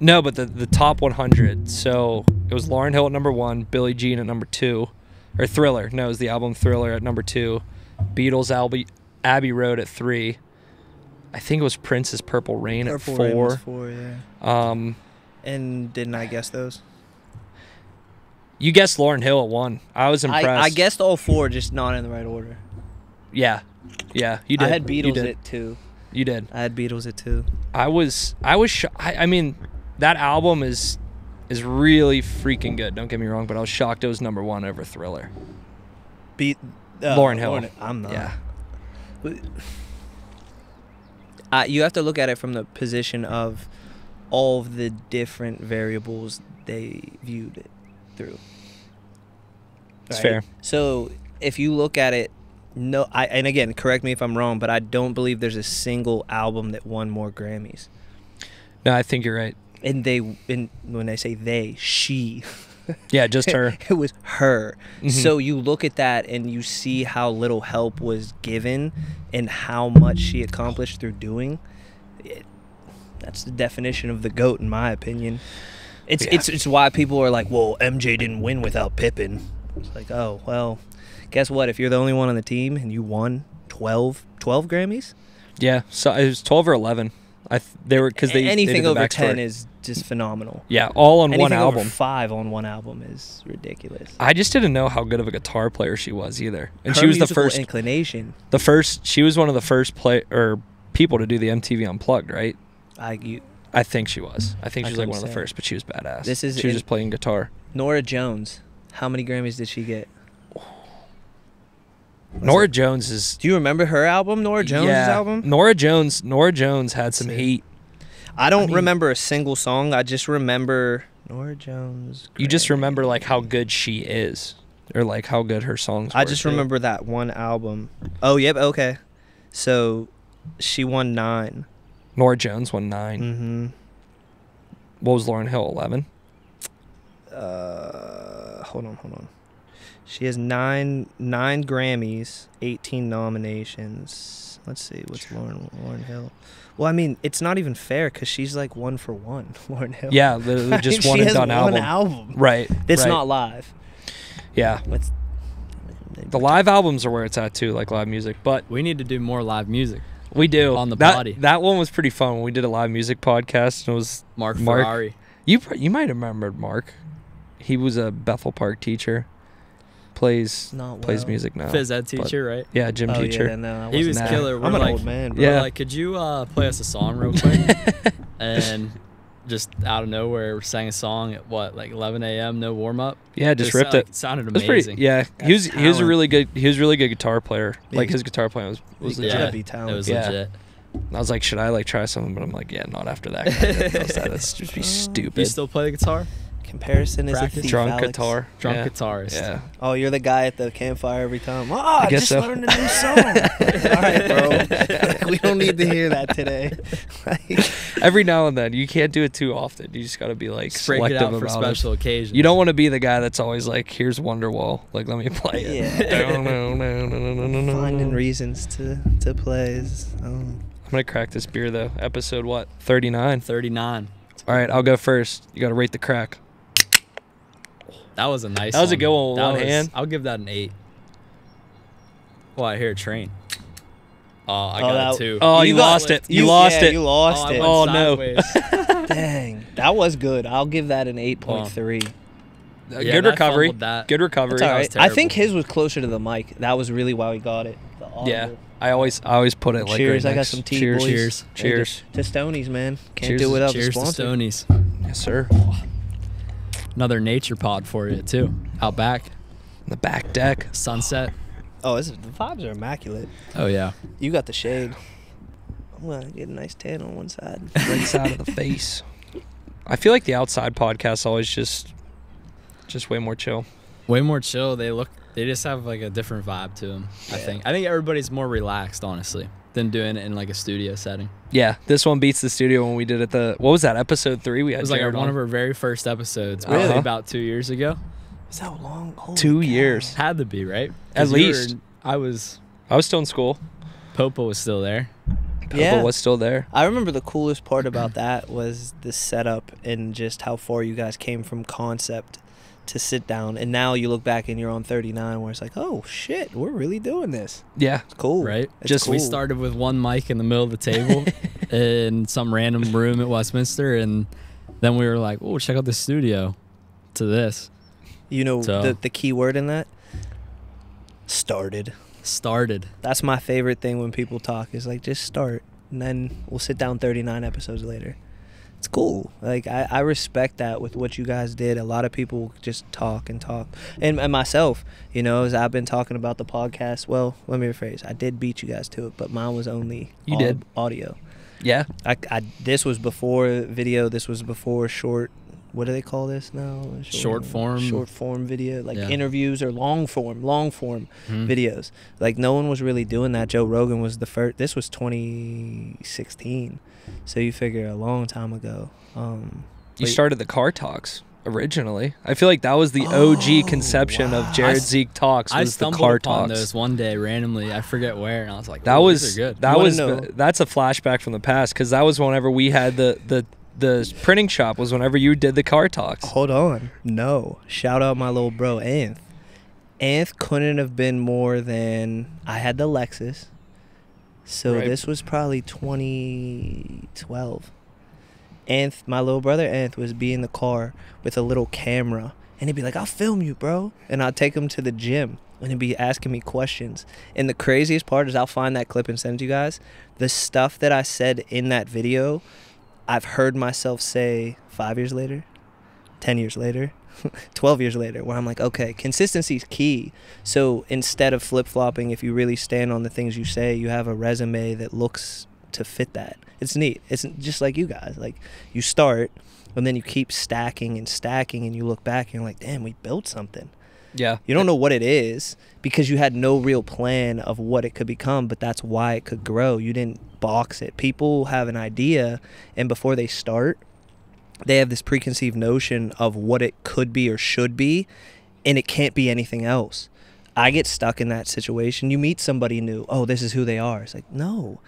No, but the the top 100. So it was Lauryn Hill at number one, Billie Jean at number two, or Thriller. No, it was the album Thriller at number two, Beatles Abbey Abbey Road at three. I think it was Prince's Purple Rain Purple at Rain four. was four, yeah. Um, And didn't I guess those? you guessed Lauryn Hill at one. I was impressed. I, I guessed all four, just not in the right order. Yeah, yeah. You did. I had Beatles at two. You did. I had Beatles at two. I was. I was. Sho- I, I mean, that album is is really freaking good. Don't get me wrong, but I was shocked it was number one over Thriller. Beat uh, Lauryn Hill. I'm not. Yeah. Uh, you have to look at it from the position of all of the different variables they viewed it through. It's fair. So if you look at it, no, I and again, correct me if I'm wrong, but I don't believe there's a single album that won more Grammys. No, I think you're right. And they, and when I say they, she, Yeah, just her. it was her. Mhm. So you look at that and you see how little help was given and how much she accomplished through doing. It, that's the definition of the goat, in my opinion. It's Yeah. it's it's why people are like, "Well, MJ didn't win without Pippen." It's like, oh well, guess what? If you're the only one on the team and you won 12, 12 Grammys, Yeah, so it was twelve or eleven. I th- they were because they they anything did the over ten is just phenomenal. yeah, all on anything one album. five on one album is ridiculous. I just didn't know how good of a guitar player she was either, and Her she was the first. inclination. the first. She was one of the first play or people to do the MTV Unplugged, right? I you, I think she was. I think she was like one of the first, but she was badass. This is she was in- just playing guitar. Norah Jones. How many Grammys did she get? Norah Jones is Do you remember her album, Norah Jones' yeah, album? Norah Jones. Norah Jones had some heat. I don't I mean- remember a single song. I just remember Norah Jones. You just remember like how good she is, or like how good her songs. I just too. remember that one album. Oh, yep. Okay. So she won nine. Norah Jones won 9 Mm-hmm. What was Lauryn Hill? Eleven. Uh, hold on, hold on. She has nine nine Grammys, eighteen nominations. Let's see, what's Lauryn Lauryn Hill? Well, I mean, it's not even fair because she's like one for one. Lauryn Hill. Yeah, the, just she one and done one album. album. Right. It's right. not live. Yeah, It's, the live albums are where it's at too, like live music. But We need to do more live music. we do On the that, body. That one was pretty fun. when We did a live music podcast, and it was Mark, Mark- Ferrari. you. You might have remembered Mark. He was a Bethel Park teacher. Plays not plays well. music now. phys ed teacher, right? Yeah, gym Oh, teacher. Yeah, no, I He wasn't was Nah. that. killer. I'm an like- old man. Bro. Yeah. like, could you uh, play us a song real quick? and just out of nowhere, sang a song at what, like 11 a.m. No warm up. yeah, just ripped it. Sounded It was amazing. pretty. Yeah, he was. That's He was a really good. He was a really good guitar player. Yeah, Like his guitar playing was was He legit. gotta be It was Yeah. legit. I was like, should I like try something? But I'm like, yeah, not after that. Guy that does that. That's just be stupid. you still play the guitar? Comparison is a thief, Drunk Alex. guitar. Drunk yeah. guitarist. Yeah. Oh, you're the guy at the campfire every time. Oh, I, guess just so. learned a new song. All right, bro. we don't need to hear that today. Every now and then, you can't do it too often. You just got to be like Just break selective it out for about special it. occasions. You don't want to be the guy that's always like, "Here's Wonderwall, like let me play it." Yeah. Finding reasons to to play is. Um, I'm gonna crack this beer though. Episode what? 39. 39. All right, I'll go first. You got to rate the crack. That was a nice. That was a good one with That one was- hand. I'll give that an eight. Oh, I hear a train. Oh, I Oh, got that- a two. Oh, you, You lost it. You, lost yeah, it. You lost oh, it. Oh, no. Dang, that was good. I'll give that an eight point three. Uh, Yeah, good recovery. that. Good recovery. That's right. was I think his was closer to the mic. That was really why we got it. The Yeah. I always I always put it like Cheers, right I got some tea, Cheers. boys. Cheers. Hey, Cheers. To Stonies, man. Can't Cheers do it to- without Cheers the to sponsor. Stonies. Yes, sir. Another nature pod for you too. Out back, The back deck. sunset. Oh, this is, the vibes are immaculate. Oh yeah. You got the shade. I'm gonna get a nice tan on one side. right side of the face. I feel like the outside podcasts always just just way more chill. Way more chill. They look. They just have like a different vibe to them. I think. I think everybody's more relaxed, honestly, than doing it in like a studio setting. Yeah, this one beats the studio when we did it. The what was that episode three? We had It was like our, Jared one of our very first episodes, Really? probably about two years ago. Is that long? Holy Two cow. years. Had to be right. At you were- least. I was. I was still in school. Popo was still there. Popa Yeah. was still there. I remember the coolest part about that was the setup and just how far you guys came from concept to sit down. And now you look back and you're on 39 where it's like, oh shit, we're really doing this. Yeah. It's cool. Right? It's Just- We started with one mic in the middle of the table in some random room at Westminster, and then we were like, "Oh, check out the studio." To this, You know So- the, the key word in that? Started. started. That's my favorite thing when people talk is like, just start. And then we'll sit down 39 episodes later. It's cool. Like, I, I respect that with what you guys did. A lot of people just talk and talk. And, and myself, you know, as I've been talking about the podcast, well, let me rephrase. I did beat you guys to it, but mine was only You did. audio. Yeah. I, I, this was before video. This was before short. What do they call this now? Short form. Short form video, like Yeah. interviews or long form, long form Mhm. videos. Like no one was really doing that. Joe Rogan was the first. This was 2016, so you figure a long time ago. Um, You started the car talks originally. I feel like that was the OG Oh, conception wow. of Jared I s- Zych talks I was the stumbled car upon talks. those one day randomly. I forget where, and I was like, That was good." that You was know- that's a flashback from the past because that was whenever we had the the the printing shop was whenever you did the car talks. hold on, no. Shout out my little bro Anth. Anth couldn't have been more than I had the Lexus. So Right. this was probably 2012. Anth, my little brother Anth, was be in the car with a little camera, and he'd be like, "I'll film you, bro," and I'd take him to the gym, and he'd be asking me questions. And the craziest part is, I'll find that clip and send it to you guys. The stuff that I said in that video, I've heard myself say five years later, ten years later. 12 years later where I'm like, okay, consistency is key. So instead of flip flopping, if you really stand on the things you say, you have a resume that looks to fit that. It's neat. It's just like you guys. Like you start and then you keep stacking and stacking and you look back and you're like, damn, we built something. Yeah. You don't know what it is because you had no real plan of what it could become, but that's why it could grow. You didn't box it. People have an idea and before they start, they have this preconceived notion of what it could be or should be, and it can't be anything else. I get stuck in that situation. You meet somebody new. Oh, this is who they are. It's like, no.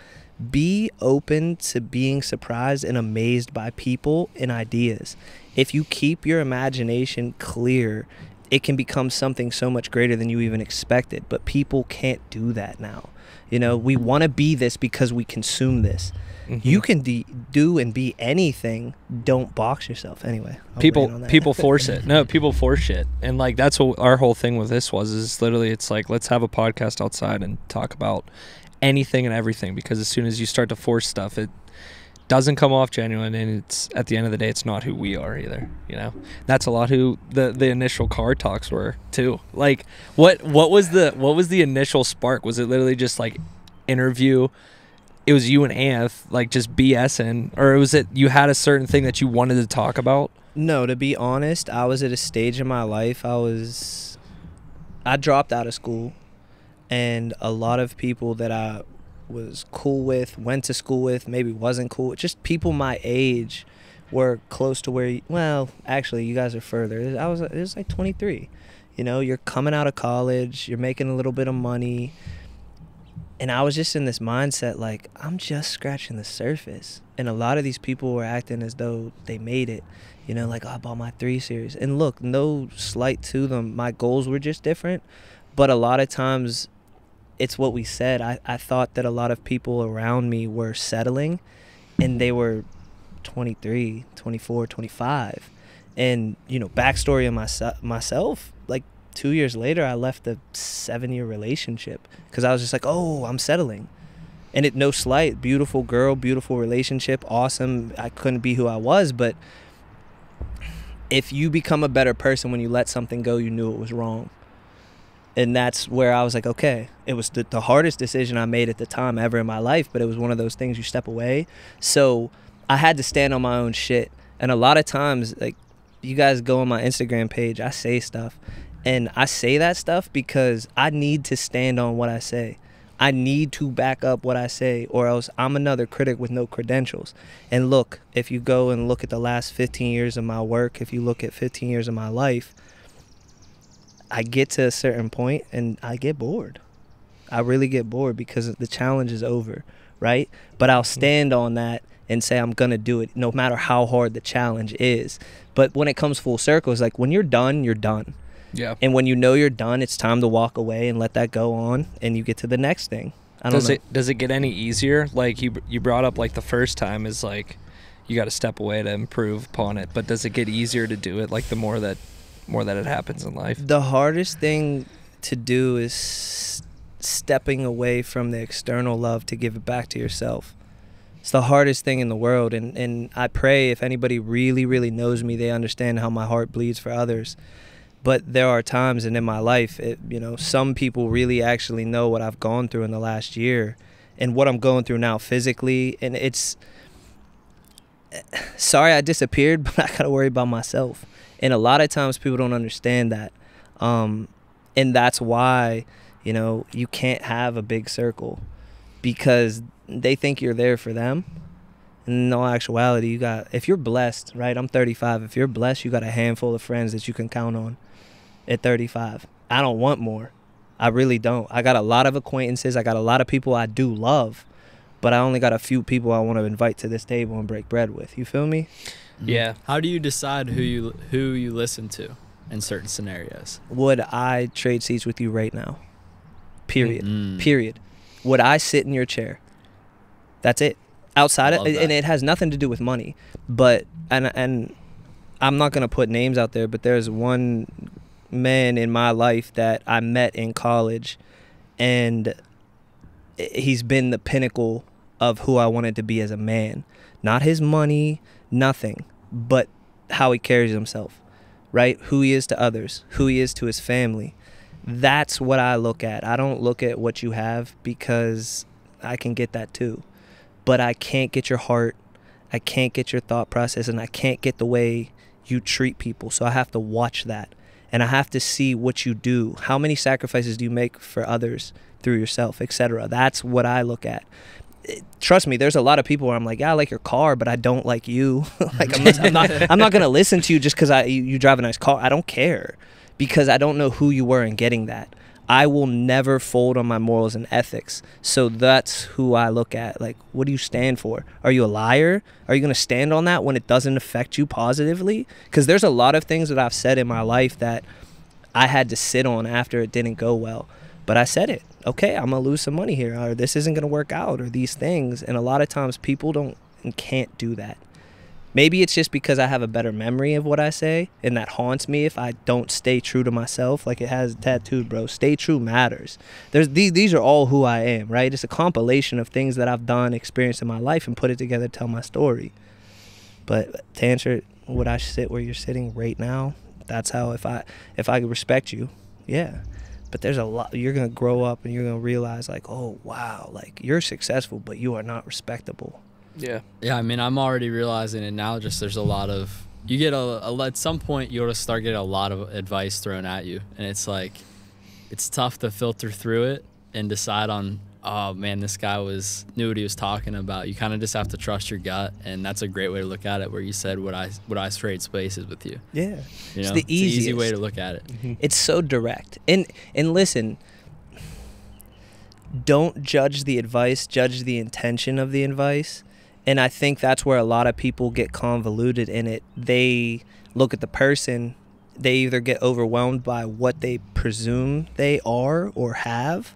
Be open to being surprised and amazed by people and ideas. If you keep your imagination clear, it can become something so much greater than you even expected. But people can't do that now. You know, we want to be this because we consume this. Mhm. You can de- do and be anything. Don't box yourself. Anyway, I'll people people force it. No, people force it. and like that's what our whole thing with this was. Is literally it's like let's have a podcast outside and talk about anything and everything because as soon as you start to force stuff, it doesn't come off genuine, and it's at the end of the day, it's not who we are either. You know, that's a lot who the the initial car talks were too. Like what what was the what was the initial spark? Was it literally just like interview? It was you and Anth like just BSing, or was it you had a certain thing that you wanted to talk about? No, to be honest, I was at a stage in my life. I was, I dropped out of school, and a lot of people that I was cool with, went to school with, maybe wasn't cool. with, Just people my age were close to where. You, well, actually, you guys are further. I was. It was like 23. You know, you're coming out of college. You're making a little bit of money. And I was just in this mindset like I'm just scratching the surface. And a lot of these people were acting as though they made it you know, like oh, I bought my three series. And look, no slight to them. My goals were just different. But a lot of times it's what we said. I, I thought that a lot of people around me were settling and they were 23, 24, 25. And, you know, backstory of myself, myself, like two years later, I left a seven year relationship because I was just like, oh, I'm settling. And it, no slight, beautiful girl, beautiful relationship, awesome. I couldn't be who I was, but if you become a better person when you let something go you knew it was wrong and that's where i was like okay it was the, the hardest decision i made at the time ever in my life but it was one of those things you step away. So i had to stand on my own shit. And a lot of times like you guys go on my instagram page i say stuff. And i say that stuff because i need to stand on what i say. I need to back up what I say, or else I'm another critic with no credentials. And look, if you go and look at the last 15 years of my work, if you look at 15 years of my life, I get to a certain point and I get bored. I really get bored because the challenge is over. right? But I'll mm-hmm. stand on that and say I'm gonna do it, no matter how hard the challenge is. But when it comes full circle, it's like when you're done, you're done. Yeah. And when you know you're done, it's time to walk away and let that go on, and you get to the next thing. I don't Does know. it does it get any easier? Like you you brought up like the first time is like you got to step away to improve upon it, but does it get easier to do it like the more that more that it happens in life? The hardest thing to do is stepping away from the external love to give it back to yourself. It's the hardest thing in the world and and I pray if anybody really really knows me they understand how my heart bleeds for others. But there are times and in my life it, you know some people really actually know what I've gone through in the last year and what I'm going through now physically and it's sorry I disappeared but I got to worry about myself. And a lot of times people don't understand that. Um, and that's why, you know, you can't have a big circle because they think you're there for them. In all actuality, you got, if you're blessed, right? I'm 35. If you're blessed, you got a handful of friends that you can count on at 35. I don't want more. I really don't. I got a lot of acquaintances. I got a lot of people I do love, but I only got a few people I want to invite to this table and break bread with. You feel me? Yeah. How do you decide who you who you listen to in certain scenarios? Would I trade seats with you right now? Period. Mm. Period. Would I sit in your chair? That's it. Outside of, and it has nothing to do with money, but and and I'm not gonna put names out there, but there's one man in my life that I met in college, and he's been the pinnacle of who I wanted to be as a man. Not his money, nothing, but how he carries himself, right? Who he is to others, who he is to his family. That's what I look at. I don't look at what you have because I can get that too. But I can't get your heart, I can't get your thought process, and I can't get the way you treat people. So I have to watch that. And I have to see what you do. How many sacrifices do you make for others through yourself, etc. That's what I look at trust me, there's a lot of people where I'm like, yeah, I like your car, but I don't like you. like I'm not, I'm not, I'm not gonna listen to you just because I you, you drive a nice car. I don't care because I don't know who you were in getting that. I will never fold on my morals and ethics. So that's who I look at. Like, what do you stand for? Are you a liar? Are you gonna stand on that when it doesn't affect you positively? Because there's a lot of things that I've said in my life that I had to sit on after it didn't go well. But I said it. Okay, I'm gonna lose some money here, or this isn't gonna work out, or these things. And a lot of times people don't and can't do that. Maybe it's just because I have a better memory of what I say, and that haunts me if I don't stay true to myself. Like it has tattooed, bro. Stay true matters. There's these. These are all who I am, right? It's a compilation of things that I've done, experienced in my life, and put it together to tell my story. But to answer, would I sit where you're sitting right now? That's how. If I if I respect you, yeah but there's a lot you're gonna grow up and you're gonna realize like oh wow like you're successful but you are not respectable Yeah. Yeah, I mean, I'm already realizing it now. Just there's a lot of you get a, a at some point you'll just start getting a lot of advice thrown at you, and it's like it's tough to filter through it and decide on oh man, this guy was knew what he was talking about. You kind of just have to trust your gut, and that's a great way to look at it. Where you said, "Would I would I trade spaces with you?" yeah You It's know, the an easy way to look at it. Mm-hmm. it's so direct and and listen don't judge the advice judge the intention of the advice and i think that's where a lot of people get convoluted in it they look at the person they either get overwhelmed by what they presume they are or have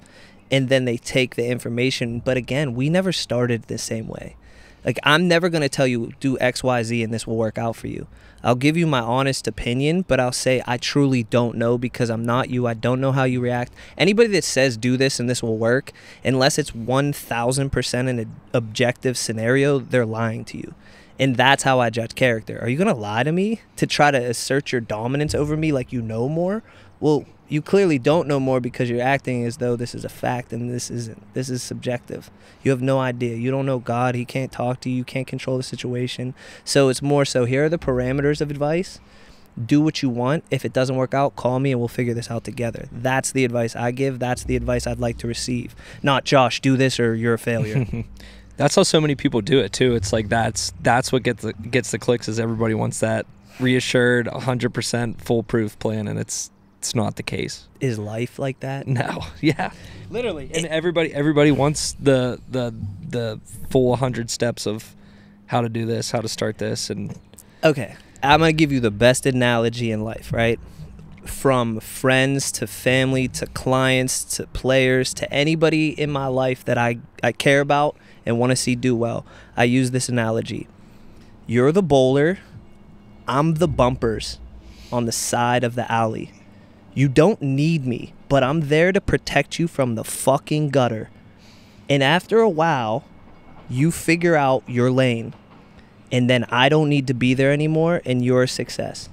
and then they take the information but again we never started the same way like i'm never going to tell you do xyz and this will work out for you I'll give you my honest opinion, but I'll say I truly don't know because I'm not you. I don't know how you react. Anybody that says do this and this will work, unless it's 1000% an objective scenario, they're lying to you. And that's how I judge character. Are you going to lie to me to try to assert your dominance over me like you know more? Well, you clearly don't know more because you're acting as though this is a fact and this isn't. This is subjective. You have no idea. You don't know God. He can't talk to you. You can't control the situation. So it's more so here are the parameters of advice. Do what you want. If it doesn't work out, call me and we'll figure this out together. That's the advice I give. That's the advice I'd like to receive. Not Josh, do this or you're a failure. That's how so many people do it too. It's like that's that's what gets the gets the clicks is everybody wants that reassured 100% foolproof plan and it's it's not the case. Is life like that? No, yeah, Literally. and everybody everybody wants the the the full 100 steps of how to do this, how to start this, and Okay, I'm gonna give you the best analogy in life, right? From friends to family to clients to players to anybody in my life that I, I care about and want to see do well. I use this analogy. You're the bowler, I'm the bumpers on the side of the alley. You don't need me, but I'm there to protect you from the fucking gutter. And after a while, you figure out your lane and then I don't need to be there anymore and you're a success.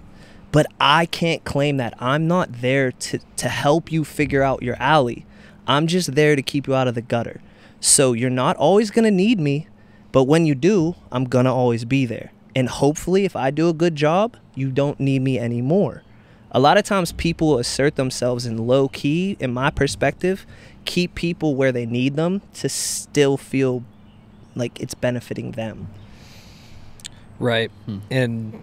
But I can't claim that. I'm not there to, to help you figure out your alley. I'm just there to keep you out of the gutter. So you're not always going to need me, but when you do, I'm going to always be there. And hopefully, if I do a good job, you don't need me anymore. A lot of times, people assert themselves in low key, in my perspective, keep people where they need them to still feel like it's benefiting them. right, Hmm. and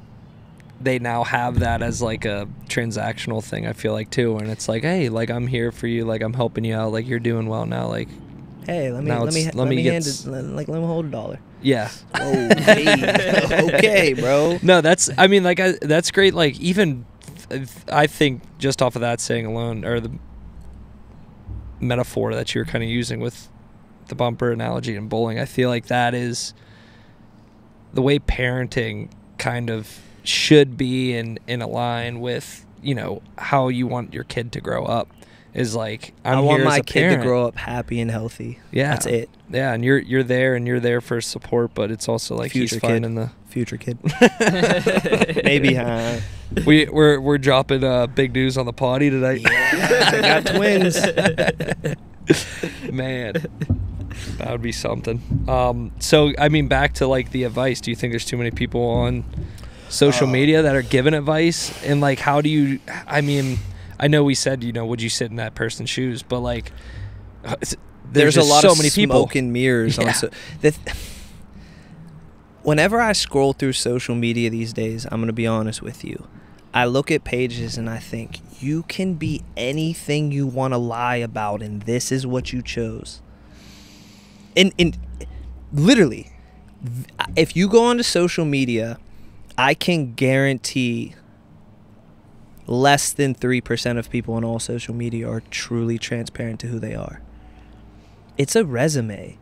they now have that as like a transactional thing. I feel like too, and it's like, hey, like I'm here for you, like I'm helping you out, like you're doing well now, like Hey, let me let me it's- let, let me me get hand it like let me hold a dollar. yeah. Oh, okay, bro. No, that's I mean like I, that's great. Like even th- I think just off of that saying alone, or the metaphor that you're kind of using with the bumper analogy and bowling, I feel like that is the way parenting kind of should be in in a line with you know how you want your kid to grow up. Is like I'm i want here as my a kid parent. to grow up happy and healthy. Yeah, That's it. Yeah, and you're you're there and you're there for support, but it's also like Future he's kid. finding the Future kid. Maybe, huh? we we're we're dropping uh, big news on the potty tonight. I got twins. Man, that would be something. Um, so I mean, back to like the advice. Do you think there's too many people on social Oh. media that are giving advice? And like, how do you? I mean, I know we said you know, would you sit in that person's shoes? But like, uh, it's- There's, a lot so of many people. smoke and mirrors Yeah. on so the th- whenever I scroll through social media these days, I'm gonna be honest with you. I look at pages and I think you can be anything you want to lie about, and this is what you chose. And and literally, if you go onto social media, I can guarantee less than 3% of people on all social media are truly transparent to who they are. It's a resume.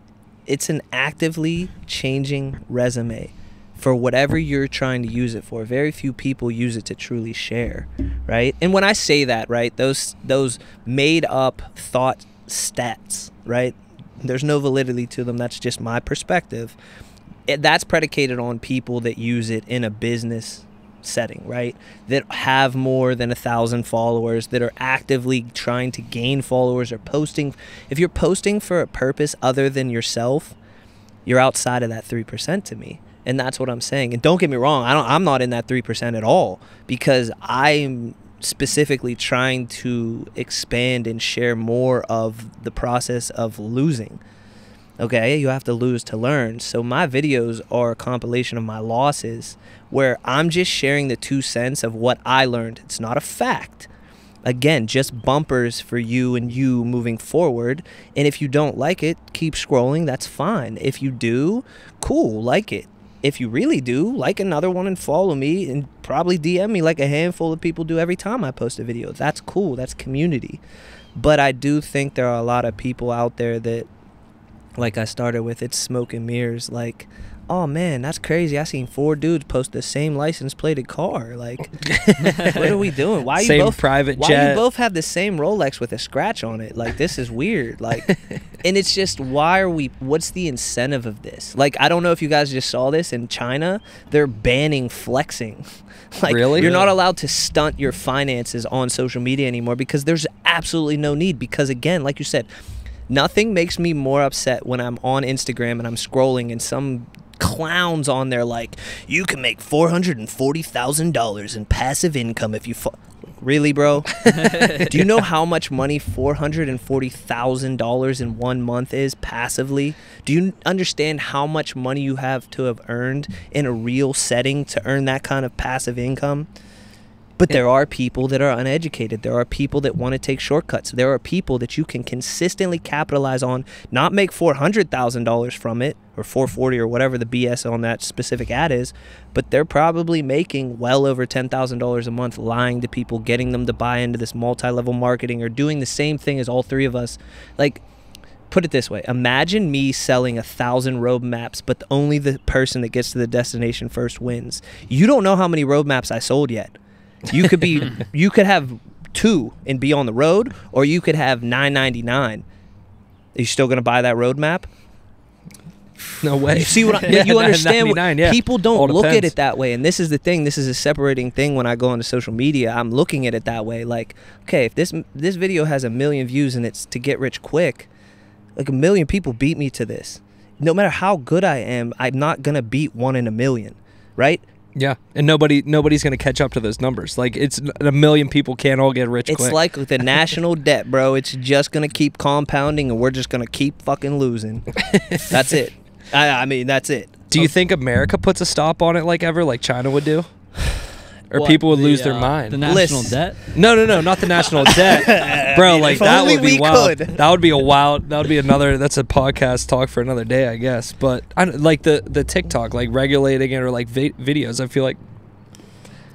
It's an actively changing resume for whatever you're trying to use it for. Very few people use it to truly share, right? And when I say that, right, those those made up thought stats, right? There's no validity to them. That's just my perspective. It, that's predicated on people that use it in a business setting, right? That have more than a thousand followers, that are actively trying to gain followers or posting. If you're posting for a purpose other than yourself, you're outside of that 3% to me. And that's what I'm saying. And don't get me wrong, I don't I'm not in that 3% at all because I'm specifically trying to expand and share more of the process of losing. Okay, you have to lose to learn. So my videos are a compilation of my losses where I'm just sharing the two cents of what I learned. It's not a fact. Again, just bumpers for you and you moving forward. And if you don't like it, keep scrolling. That's fine. If you do, cool, like it. If you really do, like another one and follow me and probably DM me like a handful of people do every time I post a video. That's cool. That's community. But I do think there are a lot of people out there that like I started with, it's smoke and mirrors. Like, oh man, that's crazy. I seen four dudes post the same license plated car. Like, what are we doing? Why you Same both private Why jet. you both have the same Rolex with a scratch on it? Like, this is weird. Like, and it's just why are we? What's the incentive of this? Like, I don't know if you guys just saw this in China. They're banning flexing. Like, Really? you're not allowed to stunt your finances on social media anymore because there's absolutely no need. Because again, like you said, Nothing makes me more upset when I'm on Instagram and I'm scrolling and some clowns on there like, you can make four hundred and forty thousand dollars in passive income if you. Really, bro? Do you know how much money four hundred and forty thousand dollars in one month is passively? Do you understand how much money you have to have earned in a real setting to earn that kind of passive income? But there are people that are uneducated. There are people that want to take shortcuts. There are people that you can consistently capitalize on, not make four hundred thousand dollars from it or four forty or whatever the BS on that specific ad is, but they're probably making well over ten thousand dollars a month lying to people, getting them to buy into this multi-level marketing or doing the same thing as all three of us. Like put it this way imagine me selling a thousand roadmaps but only the person that gets to the destination first wins you don't know how many roadmaps i sold yet you could be you could have two and be on the road or you could have 999 are you still going to buy that roadmap No way. you see what I, Yeah, you understand what yeah. people don't All look at it that way and this is the thing this is a separating thing when i go onto social media i'm looking at it that way like okay if this this video has a million views and it's to get rich quick like a million people beat me to this. No matter how good i am i'm not gonna beat one in a million right Yeah, and nobody nobody's gonna catch up to those numbers. Like it's a million people can't all get rich it's quick. like with the national debt bro it's just gonna keep compounding and we're just gonna keep fucking losing that's it I, I mean that's it do you think America puts a stop on it like ever, like China would do, or What, people would The, lose their uh, mind? The national debt. no, no, no, not the national debt, bro. like that would be wild. could. That would be a wild. That would be another. That's a podcast talk for another day, I guess. But I like the the TikTok, like regulating it or like vi- videos. I feel like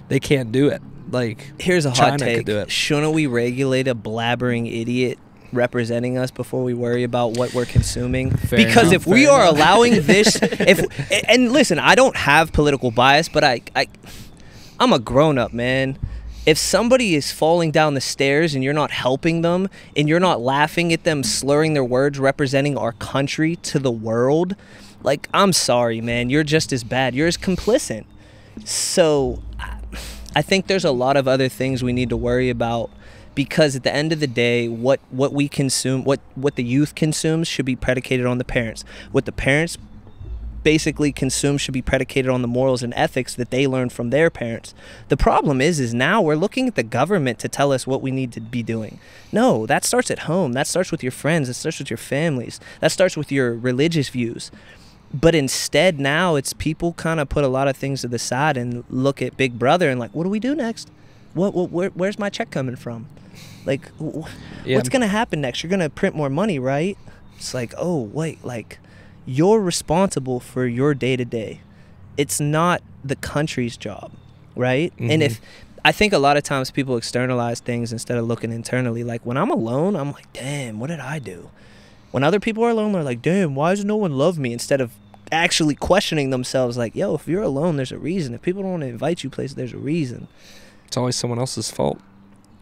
they can't do it. Like Here's a hot China could take. do it. Shouldn't we regulate a blabbering idiot representing us before we worry about what we're consuming? Fair because enough, if we fair are enough. allowing this, if and listen, I don't have political bias, but I, I I'm a grown up man. If somebody is falling down the stairs and you're not helping them and you're not laughing at them slurring their words representing our country to the world, like I'm sorry, man, you're just as bad. You're as complicit. So I- think there's a lot of other things we need to worry about because at the end of the day, what what we consume, what what the youth consumes should be predicated on the parents. What the parents basically consume should be predicated on the morals and ethics that they learned from their parents. The problem is is now we're looking at the government to tell us what we need to be doing. No, that starts at home. That starts with your friends, that starts with your families. That starts with your religious views. But instead now it's people kind of put a lot of things to the side and look at Big Brother and like, what do we do next? What, what where, where's my check coming from? Like Yeah. what's going to happen next? You're going to print more money, right? It's like, "Oh, wait, like you're responsible for your day to day. It's not the country's job, right? And if mm-hmm. I think a lot of times people externalize things instead of looking internally. Like when I'm alone, I'm like, damn, what did I do? When other people are alone, they're like, damn, why does no one love me? Instead of actually questioning themselves, like, yo, if you're alone, there's a reason. If people don't want to invite you places, there's a reason. it's always someone else's fault.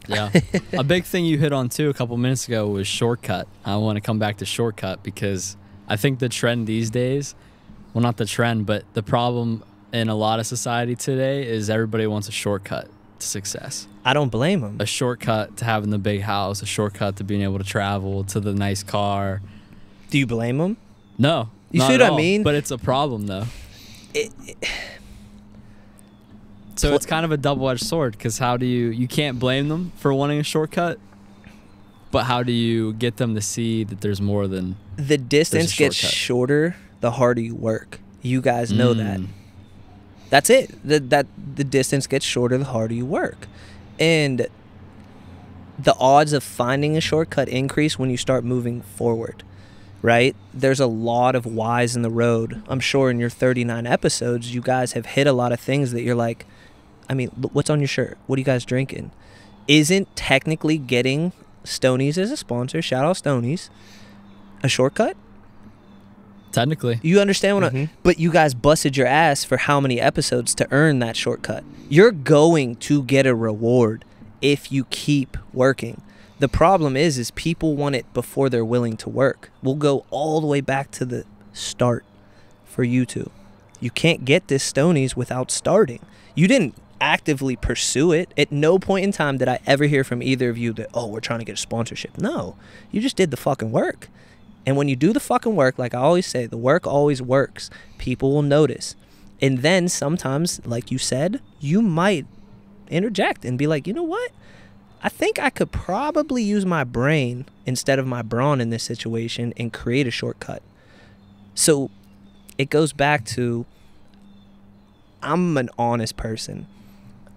Yeah. a big thing you hit on too a couple minutes ago was shortcut. I want to come back to shortcut because I think the trend these days, well, not the trend, but the problem in a lot of society today is everybody wants a shortcut to success. I don't blame them. A shortcut to having the big house, a shortcut to being able to travel, to the nice car. Do you blame them? No. You not see at what I all, mean? But it's a problem though. It, So it's kind of a double-edged sword because how do you you can't blame them for wanting a shortcut, but how do you get them to see that there's more than the distance gets shortcut. shorter the harder you work. You guys know that. Mm. That's it. The, that the distance gets shorter the harder you work, and the odds of finding a shortcut increase when you start moving forward. Right? There's a lot of whys in the road. I'm sure in your 39 episodes, you guys have hit a lot of things that you're like, I mean, what's on your shirt? What are you guys drinking? Isn't technically getting Stonies as a sponsor, shout out Stonies, a shortcut? Technically, You understand what I Mhm. but you guys busted your ass for how many episodes to earn that shortcut. You're going to get a reward if you keep working. The problem is is people want it before they're willing to work. We'll go all the way back to the start for you two. You can't get this Stonies without starting. You didn't actively pursue it. At no point in time did I ever hear from either of you that, oh, we're trying to get a sponsorship. No. You just did the fucking work. And when you do the fucking work, like I always say, the work always works. People will notice. And then sometimes, like you said, you might interject and be like, you know what? I think I could probably use my brain instead of my brawn in this situation and create a shortcut. So it goes back to I'm an honest person.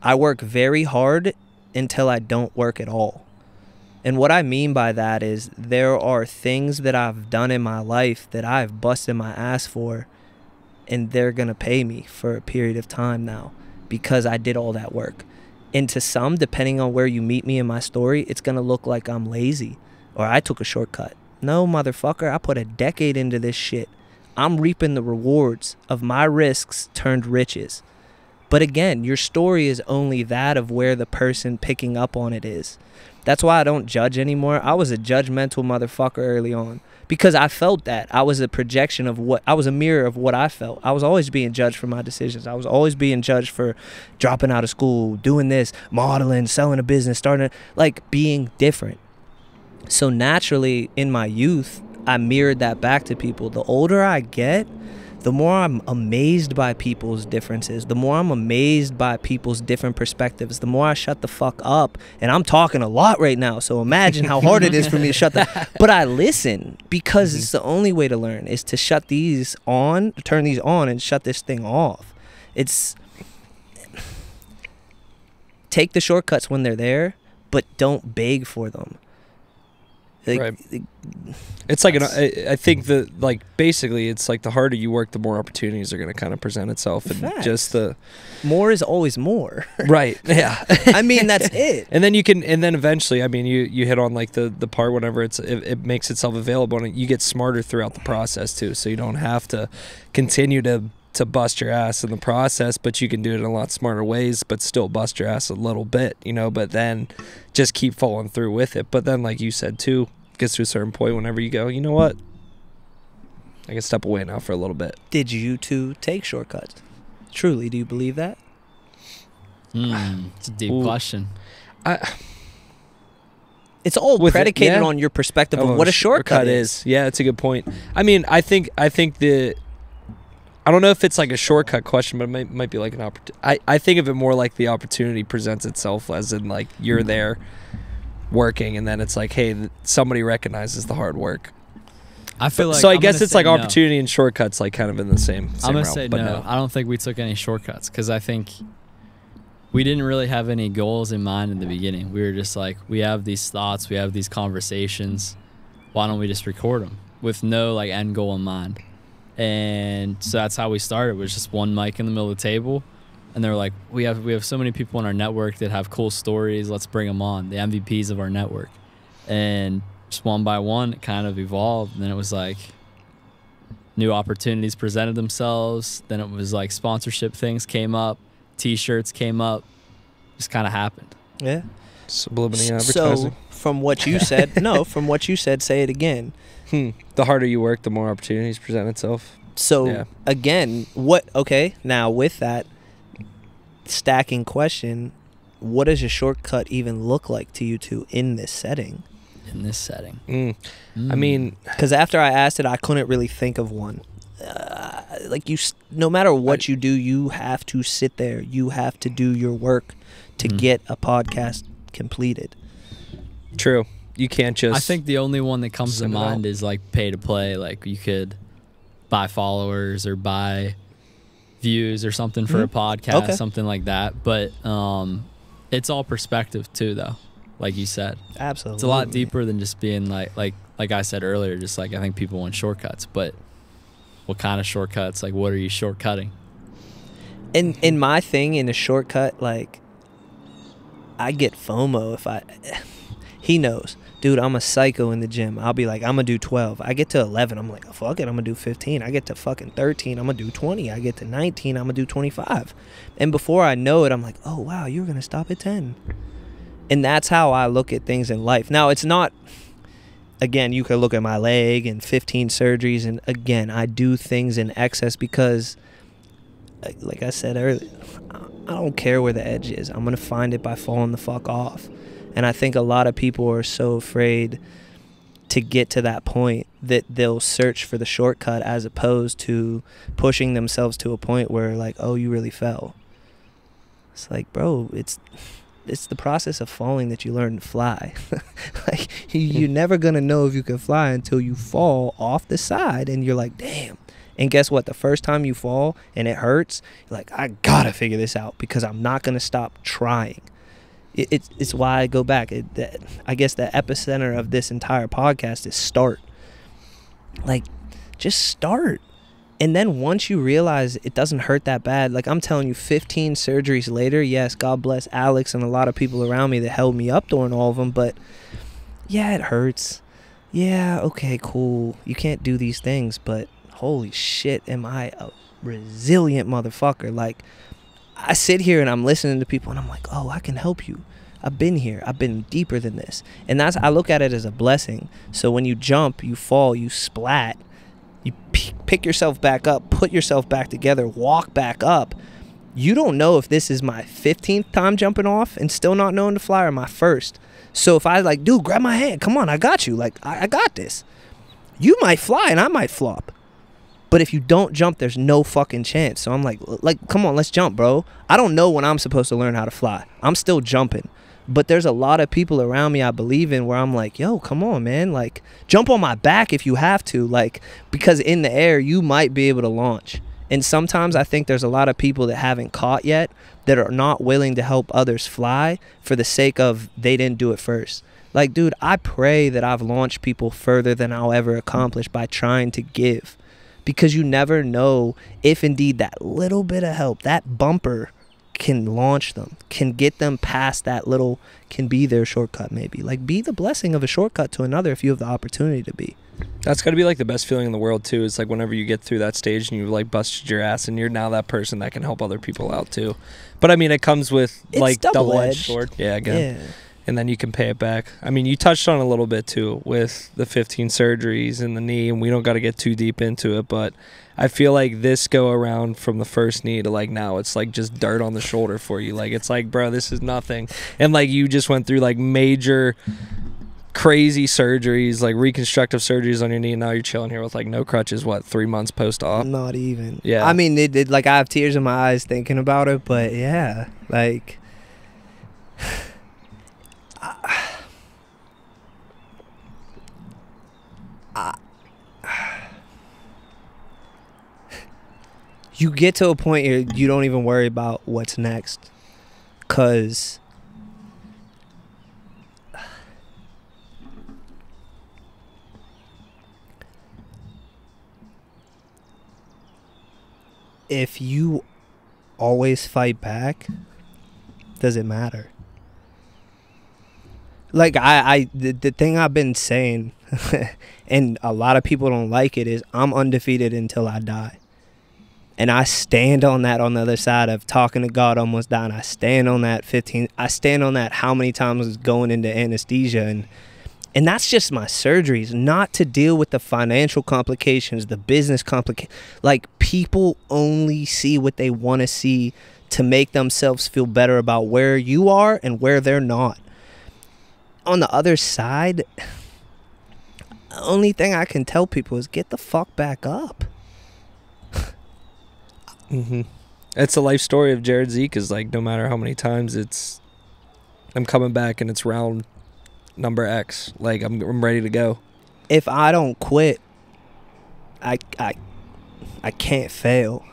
I work very hard until I don't work at all. And what I mean by that is there are things that I've done in my life that I've busted my ass for, and they're going to pay me for a period of time now because I did all that work. And to some, depending on where you meet me in my story, it's going to look like I'm lazy or I took a shortcut. No, motherfucker, I put a decade into this shit. I'm reaping the rewards of my risks turned riches. But again, your story is only that of where the person picking up on it is. That's why I don't judge anymore. I was a judgmental motherfucker early on because I felt that. I was a projection of what I was a mirror of what I felt. I was always being judged for my decisions. I was always being judged for dropping out of school, doing this, modeling, selling a business, starting like being different. So naturally in my youth, I mirrored that back to people. The older I get, the more I'm amazed by people's differences, the more I'm amazed by people's different perspectives, the more I shut the fuck up. And I'm talking a lot right now, so imagine how hard it is for me to shut that. But I listen because it's mm-hmm. the only way to learn is to shut these on, turn these on, and shut this thing off. It's take the shortcuts when they're there, but don't beg for them. Like, Right. It's like an, I, I think that like basically it's like the harder you work, the more opportunities are going to kind of present itself, and Facts. just the more is always more. right, yeah. I mean, that's it. and then you can, and then eventually, I mean, you you hit on like the the part whenever it's it, it makes itself available, and you get smarter throughout the process too, so you don't have to continue to to bust your ass in the process, but you can do it in a lot smarter ways, but still bust your ass a little bit, you know. But then just keep following through with it. But then, like you said too, gets to a certain point whenever you go, you know what, I can step away now for a little bit. Did you two take shortcuts? Truly, do you believe that? Hmm, it's a deep Ooh. question. I, It's all With it, predicated yeah. on your perspective of Oh, what a shortcut is. Yeah, it's a good point. I mean, I think I think the I don't know if it's like a shortcut question, but it might, might be like an opportunity. I, I think of it more like the opportunity presents itself, as in like you're mm-hmm. there working, and then it's like, hey, somebody recognizes the hard work. I feel like so I I'm guess it's like no. opportunity and shortcuts, like kind of in the same. same I'm gonna say but no. I don't think we took any shortcuts because I think we didn't really have any goals in mind in the beginning. We were just like, we have these thoughts, we have these conversations. Why don't we just record them with no like end goal in mind? And so that's how we started. Was just one mic in the middle of the table, and they're like, we have we have so many people in our network that have cool stories. Let's bring them on, the MVPs of our network, and just one by one, it kind of evolved. And then it was like new opportunities presented themselves. Then it was like sponsorship things came up, T-shirts came up, just kind of happened. Yeah. subliminal advertising. So, from what you said, no, from what you said, say it again. hmm. The harder you work, the more opportunities present itself. So, Yeah. again, what, okay, now with that stacking question, what does a shortcut even look like to you two in this setting? In this setting, Mm. I Mm. mean, Because after I asked it, I couldn't really think of one. Uh, like you, s- no matter what you do, you have to sit there. You have to do your work to Mhm. get a podcast completed. True. You can't just. I think the only one that comes to mind is like pay to play. Like you could buy followers or buy views or something for a Mhm. podcast, Okay. something like that. But um, it's all perspective too, though. Like you said, Absolutely, it's a lot deeper than just being like like like I said earlier. Just like I think people want shortcuts, but what kind of shortcuts? Like what are you shortcutting? in in my thing in a shortcut like i get fomo if i he knows. Dude i'm a psycho in the gym. I'll be like i'm gonna do 12 i get to 11 i'm like fuck it i'm gonna do 15 i get to fucking 13 i'm gonna do 20 i get to 19 i'm gonna do 25 and before i know it i'm like oh wow you're gonna stop at 10 and that's how i look at things in life. Now it's not again you could look at my leg and 15 surgeries and again i do things in excess because like- I said earlier, I don't care where the edge is. I'm gonna find it by falling the fuck off. And I think a lot of people are so afraid to get to that point that they'll search for the shortcut as opposed to pushing themselves to a point where like, oh, you really fell. It's like, bro, it's it's the process of falling that you learn to fly. like you- you're mm. never gonna know if you can fly until you fall off the side and you're like, damn. And guess what? The first time you fall and it hurts, you're like, I gotta figure this out because I'm not gonna stop trying. It, it's it's why I go back. It, I guess the epicenter of this entire podcast is start. Like, just start. And then once you realize it doesn't hurt that bad, like I'm telling you, 15 surgeries later, yes, God bless Alex and a lot of people around me that held me up during all of them, but yeah, it hurts. Yeah, okay, cool. You can't do these things, but holy shit, am I a resilient motherfucker? Like, I sit here and I'm listening to people and I'm like, oh, I can help you. I've been here. I've been deeper than this. And that's, I look at it as a blessing. So when you jump, you fall, you splat, you pick yourself back up, put yourself back together, walk back up. You don't know if this is my 15th time jumping off and still not knowing to fly or my first. So if I like, dude, grab my hand, come on, I got you. Like, I, I got this. You might fly and I might flop. But if you don't jump, there's no fucking chance. So I'm like, like, come on, let's jump, bro. I don't know when I'm supposed to learn how to fly. I'm still jumping. But there's a lot of people around me I believe in where I'm like, yo, come on, man. Like, jump on my back if you have to. Like, because in the air, you might be able to launch. And sometimes I think there's a lot of people that haven't caught yet that are not willing to help others fly for the sake of they didn't do it first. Like, dude, I pray that I've launched people further than I'll ever accomplish by trying to give. Because you never know if indeed that little bit of help, that bumper, can launch them, can get them past that little, can be their shortcut maybe. Like, be the blessing of a shortcut to another if you have the opportunity to be. That's got to be like the best feeling in the world too. It's like whenever you get through that stage and you like busted your ass and you're now that person that can help other people out too. But I mean, it comes with It's like double edged sword. Yeah, again. Yeah. And then you can pay it back. I mean, you touched on a little bit too with the 15 surgeries and the knee, and we don't got to get too deep into it, but I feel like this go around from the first knee to like now, it's like just dirt on the shoulder for you. Like it's like, bro, this is nothing. And like you just went through like major crazy surgeries, like reconstructive surgeries on your knee, and now you're chilling here with like no crutches. What three months post op? Not even. Yeah. I mean, it, it like I have tears in my eyes thinking about it, but yeah, like. You get to a point where you don't even worry about what's next, cause if you always fight back, does it matter? Like I, I the, the thing I've been saying, and a lot of people don't like it, is I'm undefeated until I die. And I stand on that on the other side of talking to God almost dying. I stand on that 15. I stand on that how many times I was going into anesthesia and and that's just my surgeries, not to deal with the financial complications, the business complications. Like people only see what they want to see to make themselves feel better about where you are and where they're not. On the other side, the only thing I can tell people is get the fuck back up. Mm-hmm. It's a life story of Jared Zych. Is like no matter how many times it's, I'm coming back and it's round number X. Like I'm I'm ready to go. if I don't quit, I I I can't fail.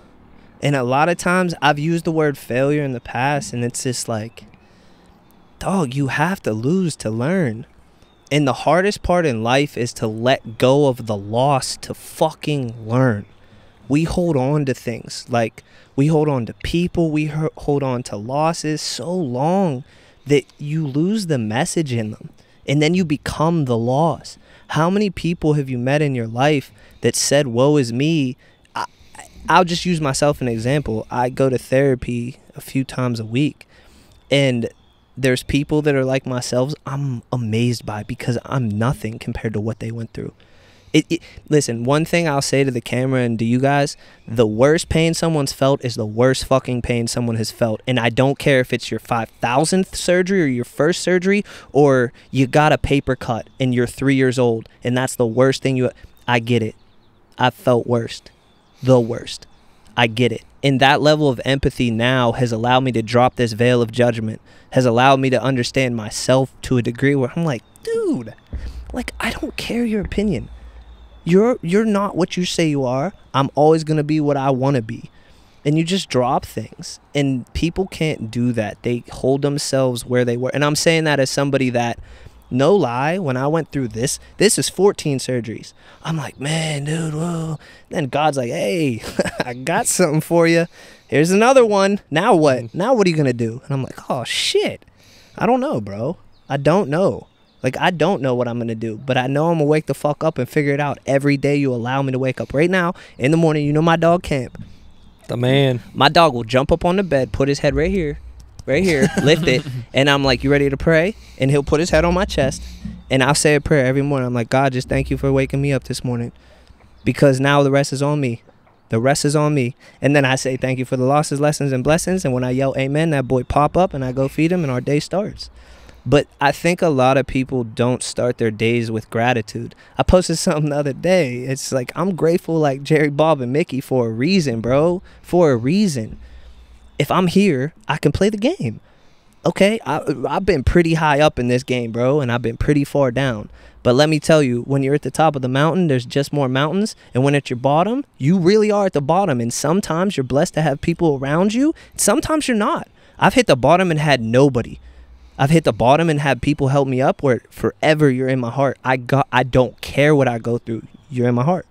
And a lot of times I've used the word failure in the past and it's just like dog, you have to lose to learn. And the hardest part in life is to let go of the loss to fucking learn. We hold on to things like we hold on to people, we hold on to losses so long that you lose the message in them and then you become the loss. How many people have you met in your life that said, Woe is me? I'll just use myself an example. I go to therapy a few times a week, and there's people that are like myself I'm amazed by because I'm nothing compared to what they went through. It, it, listen, one thing I'll say to the camera and to you guys, the worst pain someone's felt is the worst fucking pain someone has felt. And I don't care if it's your 5000th surgery or your first surgery or you got a paper cut and you're 3 years old and that's the worst thing you I get it. I've felt worst. The worst. I get it. And that level of empathy now has allowed me to drop this veil of judgment, has allowed me to understand myself to a degree where I'm like, dude, like, I don't care your opinion. You're you're not what you say you are. I'm always gonna be what I want to be, and you just drop things. And people can't do that. They hold themselves where they were. And I'm saying that as somebody that, no lie, when I went through this, this is 14 surgeries. I'm like, man, dude, whoa. Then God's like, hey, I got something for you. Here's another one. Now what? Mm. Now what are you gonna do? And I'm like, oh shit. I don't know, bro. I don't know. Like I don't know what I'm gonna do, but I know I'm gonna wake the fuck up and figure it out every day. You allow me to wake up right now in the morning. You know my dog Camp. The man. My dog will jump up on the bed, put his head right here, right here, lift it, and I'm like, "You ready to pray?" And he'll put his head on my chest, and I'll say a prayer every morning. I'm like, "God, just thank you for waking me up this morning, because now the rest is on me." The rest is on me. And then I say thank you for the losses, lessons, and blessings. And when I yell amen, that boy pop up and I go feed him and our day starts. But I think a lot of people don't start their days with gratitude. I posted something the other day. It's like I'm grateful like Jerry Bob and Mickey for a reason, bro. For a reason. If I'm here, I can play the game. Okay, I, I've been pretty high up in this game, bro, and I've been pretty far down. But let me tell you, when you're at the top of the mountain, there's just more mountains. And when at your bottom, you really are at the bottom. And sometimes you're blessed to have people around you. Sometimes you're not. I've hit the bottom and had nobody. I've hit the bottom and had people help me up where forever you're in my heart. I got I don't care what I go through. You're in my heart.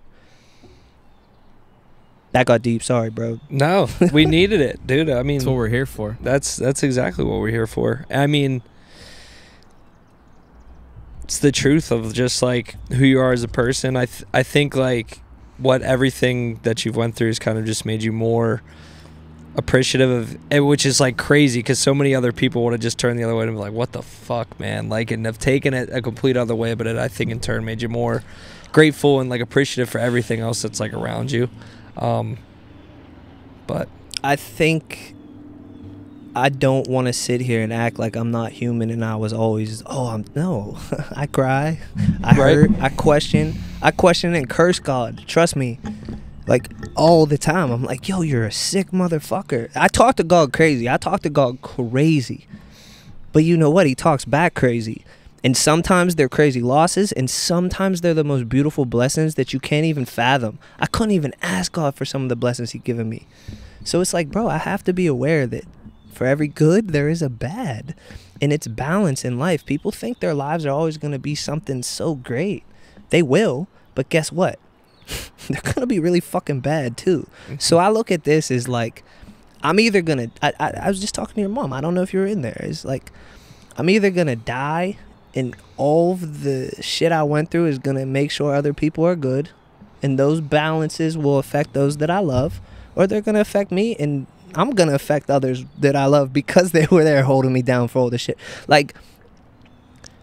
That got deep. Sorry, bro. No, we needed it, dude. I mean, That's what we're here for. That's that's exactly what we're here for. I mean, it's the truth of just like who you are as a person. I th- I think like what everything that you've went through has kind of just made you more appreciative of it, which is like crazy because so many other people would have just turned the other way and be like, "What the fuck, man?" Like, and have taken it a complete other way. But it, I think in turn made you more grateful and like appreciative for everything else that's like around you. Um, but I think I don't want to sit here and act like I'm not human and I was always oh I'm no I cry I Right. hurt I question I question and curse God trust me like all the time. I'm like yo you're a sick motherfucker. I talk to God crazy I talk to God crazy but you know what? He talks back crazy and sometimes they're crazy losses and sometimes they're the most beautiful blessings that you can't even fathom I couldn't even ask God for some of the blessings he given me so it's like, bro, I have to be aware that for every good, there is a bad. And it's balance in life. People think their lives are always going to be something so great. They will, but guess what? They're going to be really fucking bad too. So I look at this as like, I'm either going to, I, I, was just talking to your mom. I don't know if you're in there. It's like, I'm either going to die and all of the shit I went through is to make sure other people are good. And those balances will affect those that I love or they're gonna affect me and I'm gonna affect others that I love because they were there holding me down for all the shit. Like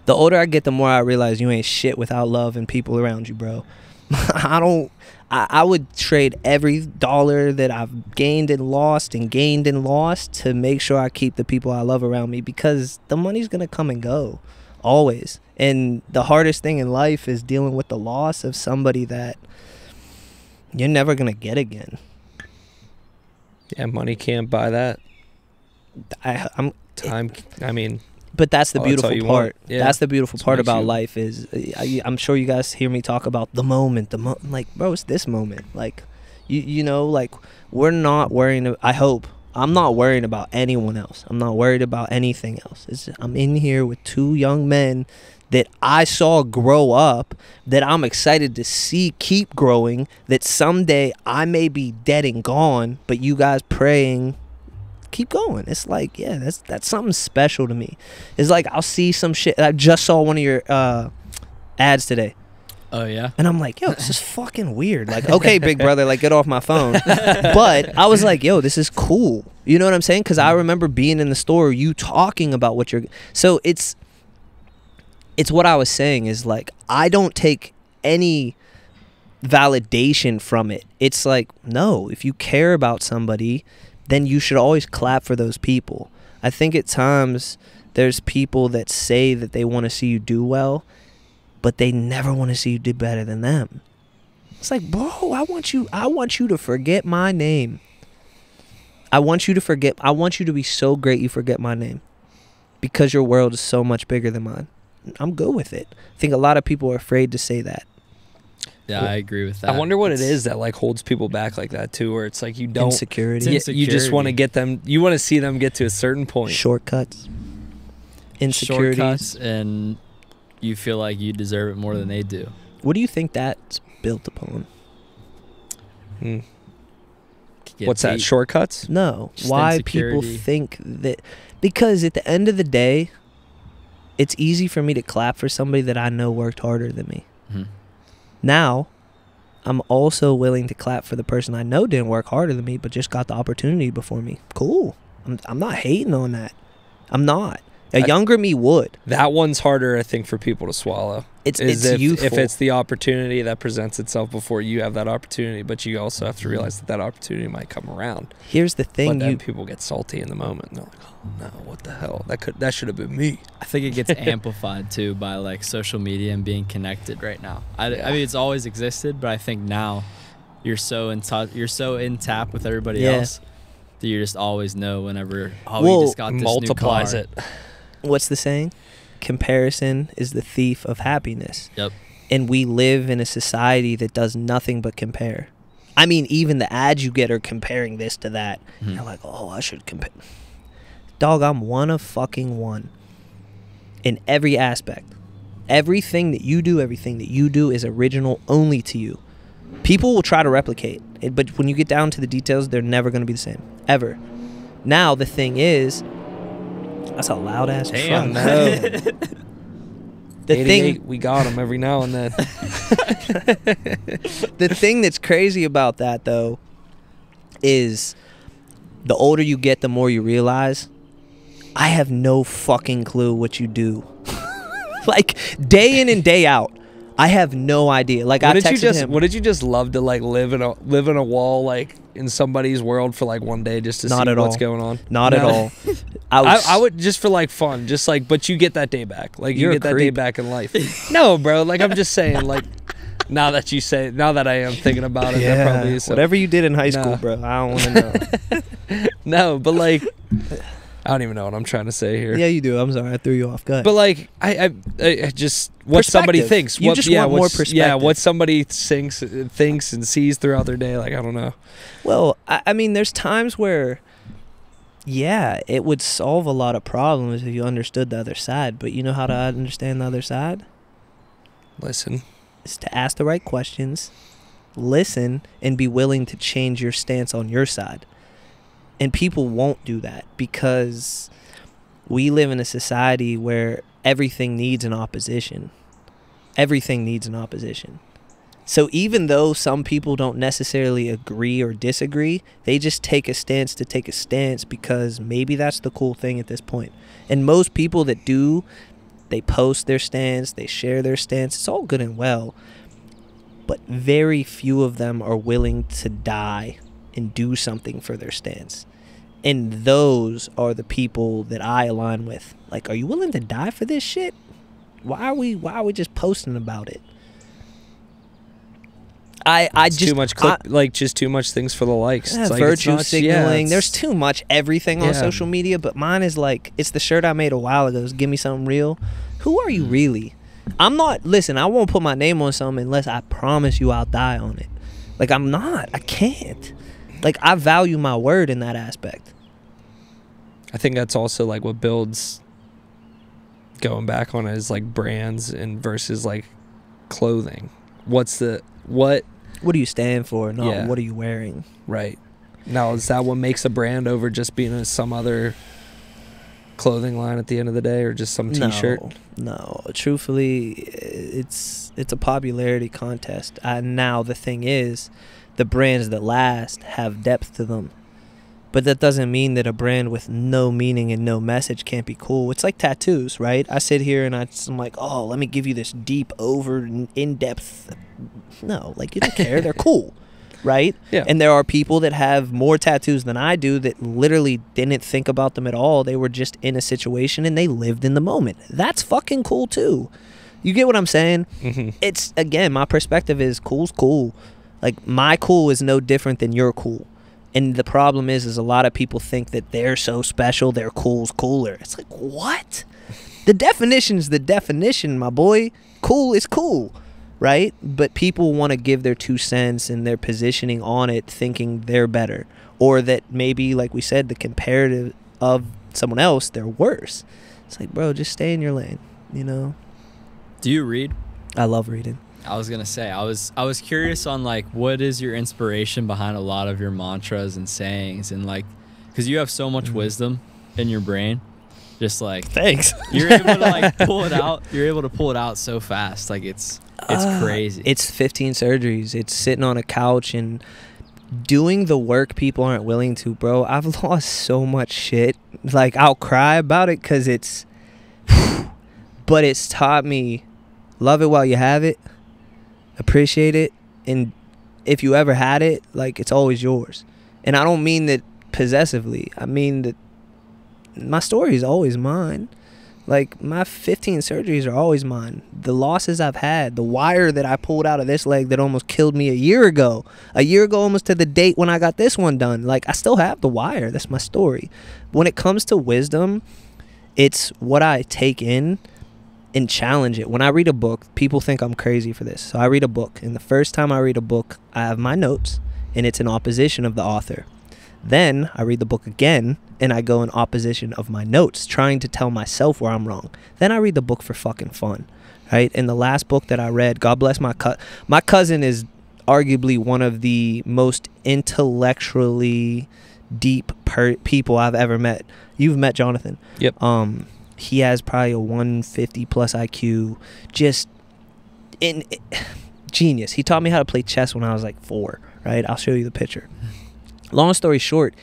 the older I get, the more I realize you ain't shit without love and people around you, bro. I don't I, I would trade every dollar that I've gained and lost and gained and lost to make sure I keep the people I love around me because the money's gonna come and go. Always. And the hardest thing in life is dealing with the loss of somebody that you're never gonna get again. yeah, money can't buy that. I, I'm Time. I mean, but that's the Oh, beautiful you part. Yeah. That's the beautiful That's part about you- life is uh, I, I'm sure you guys hear me talk about the moment. The mo- like, bro, it's this moment. Like, you you know, like we're not worrying. I hope I'm not worrying about anyone else. I'm not worried about anything else. It's, I'm in here with two young men that I saw grow up. That I'm excited to see keep growing. That someday I may be dead and gone, but you guys praying keep going. It's like, yeah, that's that's something special to me. It's like I'll see some shit. I just saw one of your uh, ads today, Oh yeah. and I'm like, yo, this is fucking weird. Like, okay, big brother, like get off my phone. but I was like, yo, this is cool. You know what I'm saying? Because I remember being in the store, you talking about what you're. So it's it's what I was saying is like I don't take any validation from it. It's like, no, if you care about somebody, then you should always clap for those people. I think at times there's people that say that they want to see you do well, but they never want to see you do better than them. It's like, bro, I want you I want you to forget my name. I want you to forget I want you to be so great you forget my name. Because your world is so much bigger than mine. I'm good with it. I think a lot of people are afraid to say that. Yeah, I agree with that. I wonder what it It's- that like holds people back like that too, where it's like you don't. Insecurity. It's y- you just want to get them. You want to see them get to a certain point. Shortcuts. Insecurities. Shortcuts, and you feel like you deserve it more than they do. What do you think that's built upon? Hmm. Get What's that? beat. Shortcuts? No. Just Why people insecurity. think that because at the end of the day, it's easy for me to clap for somebody that I know worked harder than me. Mhm. Now, I'm also willing to clap for the person I know didn't work harder than me, but just got the opportunity before me. Cool. I'm, I'm not hating on that. I'm not. A I- younger me would. That one's harder, I think, for people to swallow. It's is it's if, youthful. if it's the opportunity that presents itself before you have that opportunity, but you also have to realize that that opportunity might come around. Here's the But thing. then You people get salty in the moment. And they're like, "Oh no, what the hell? That could that should have been me." I think it gets amplified too by like social media and being connected right now. I, Yeah. I mean, it's always existed, but I think now you're so in touch, you're so in tap with everybody Yeah. else that you just always know whenever oh Well, we just got this Multiplies new it. What's the saying? Comparison is the thief of happiness. Yep. And we live in a society that does nothing but compare. I mean, even the ads you get are comparing this to that. Mhm. You're like, oh, I should compare. Dog, I'm one of fucking one. In every aspect. Everything that you do, everything that you do is original only to you. People will try to replicate, it, but when you get down to the details, they're never going to be the same. Ever. Now, the thing is, that's a loud ass Damn. truck. No. The thing, we got them every now and then. the thing that's crazy about that though, is the older you get, the more you realize. I have no fucking clue what you do. like day in and day out, I have no idea. Like I What did texted you just? him. What did you just love to like live in a live in a wall like in somebody's world for like one day just to Not see at what's all. going on? Not at all. I, I, was, I would just for like fun, just like, but you get that day back. Like you get that day back in life. no, bro. Like I'm just saying. Like now that you say, now that I am thinking about it, that Yeah, probably is so- whatever you did in high school, Nah. bro. I don't want to know. No, but like, I don't even know what I'm trying to say here. yeah, you do. I'm sorry, I threw you off. Go ahead. But like, I, I, I just what somebody Perspective. thinks. You what, just yeah, want more what's- Yeah, what somebody thinks, thinks and sees throughout their day. Like I don't know. Well, I, I mean, there's times where, yeah, it would solve a lot of problems if you understood the other side. But you know how to understand the other side? Listen, Is to ask the right questions, listen, and be willing to change your stance on your side. And people won't do that because we live in a society where everything needs an opposition. Everything needs an opposition. So even though some people don't necessarily agree or disagree, they just take a stance to take a stance because maybe that's the cool thing at this point. And most people that do, they post their stance, they share their stance. It's all good and well. But very few of them are willing to die and do something for their stance. And those are the people that I align with. Like, are you willing to die for this shit? Why are we why are we just posting about it? I I it's just too much click, like just too much things for the likes. yeah, It's like, virtue not- yeah, signaling. There's too much everything on Yeah. social media, but mine is like it's the shirt I made a while ago. It's give me something real. Who are Mm. you really? I'm not. Listen, I won't put my name on something unless I promise you I'll die on it. Like I'm not. I can't. Like I value my word in that aspect. I think that's also like what builds going back on it is like brands and versus like clothing. What's the what What do you stand for? Not Yeah. what are you wearing? right now is that what makes a brand over just being a, some other clothing line at the end of the day or just some t-shirt? No, no. Truthfully, it's it's a popularity contest. Uh, now the thing is, the brands that last have depth to them, but that doesn't mean that a brand with no meaning and no message can't be cool. It's like tattoos, right? I sit here and I, I'm like, oh, let me give you this deep, over, in depth. No, like you don't care. They're cool, right? Yeah. And there are people that have more tattoos than I do that literally didn't think about them at all. They were just in a situation and they lived in the moment. That's fucking cool too. You get what I'm saying? hmm It's again, my perspective is cool's cool. Like my cool is no different than your cool. And the problem is is a lot of people think that they're so special, their cool's cooler. It's like, what? The definition is the definition, my boy. Cool is cool. right? But people want to give their two cents and their positioning on it, thinking they're better, or that maybe, like we said, the comparative of someone else, they're worse. It's like, bro, just stay in your lane. You know, Do you read? I love reading. I was gonna say I was I was curious on like what is your inspiration behind a lot of your mantras and sayings and like because you have so much Mhm. wisdom in your brain, just like Thanks. you're able to like pull it out. You're able to pull it out so fast. Like it's it's Ah, crazy. It's 15 surgeries. It's sitting on a couch and doing the work people aren't willing to, bro. I've lost so much shit. Like I'll cry about it cuz it's but it's taught me love it while you have it. Appreciate it and if you ever had it, like it's always yours. And I don't mean that possessively. I mean that my story is always mine. Like my 15 surgeries are always mine. The losses I've had, the wire that I pulled out of this leg that almost killed me a year ago, a year ago almost to the date when I got this one done. Like I still have the wire. That's my story. When it comes to wisdom, it's what I take in and challenge it. When I read a book, people think I'm crazy for this. So I read a book, and the first time I read a book, I have my notes, and it's in opposition of the author. Then I read the book again and I go in opposition of my notes, trying to tell myself where I'm wrong. Then I read the book for fucking fun, right? And the last book that I read, God bless my cut. My cousin is arguably one of the most intellectually deep per- people I've ever met. You've met Jonathan. Yep. Um, he has probably a 150 plus IQ. Just in genius. He taught me how to play chess when I was like four. Right. I'll show you the picture. Long story short,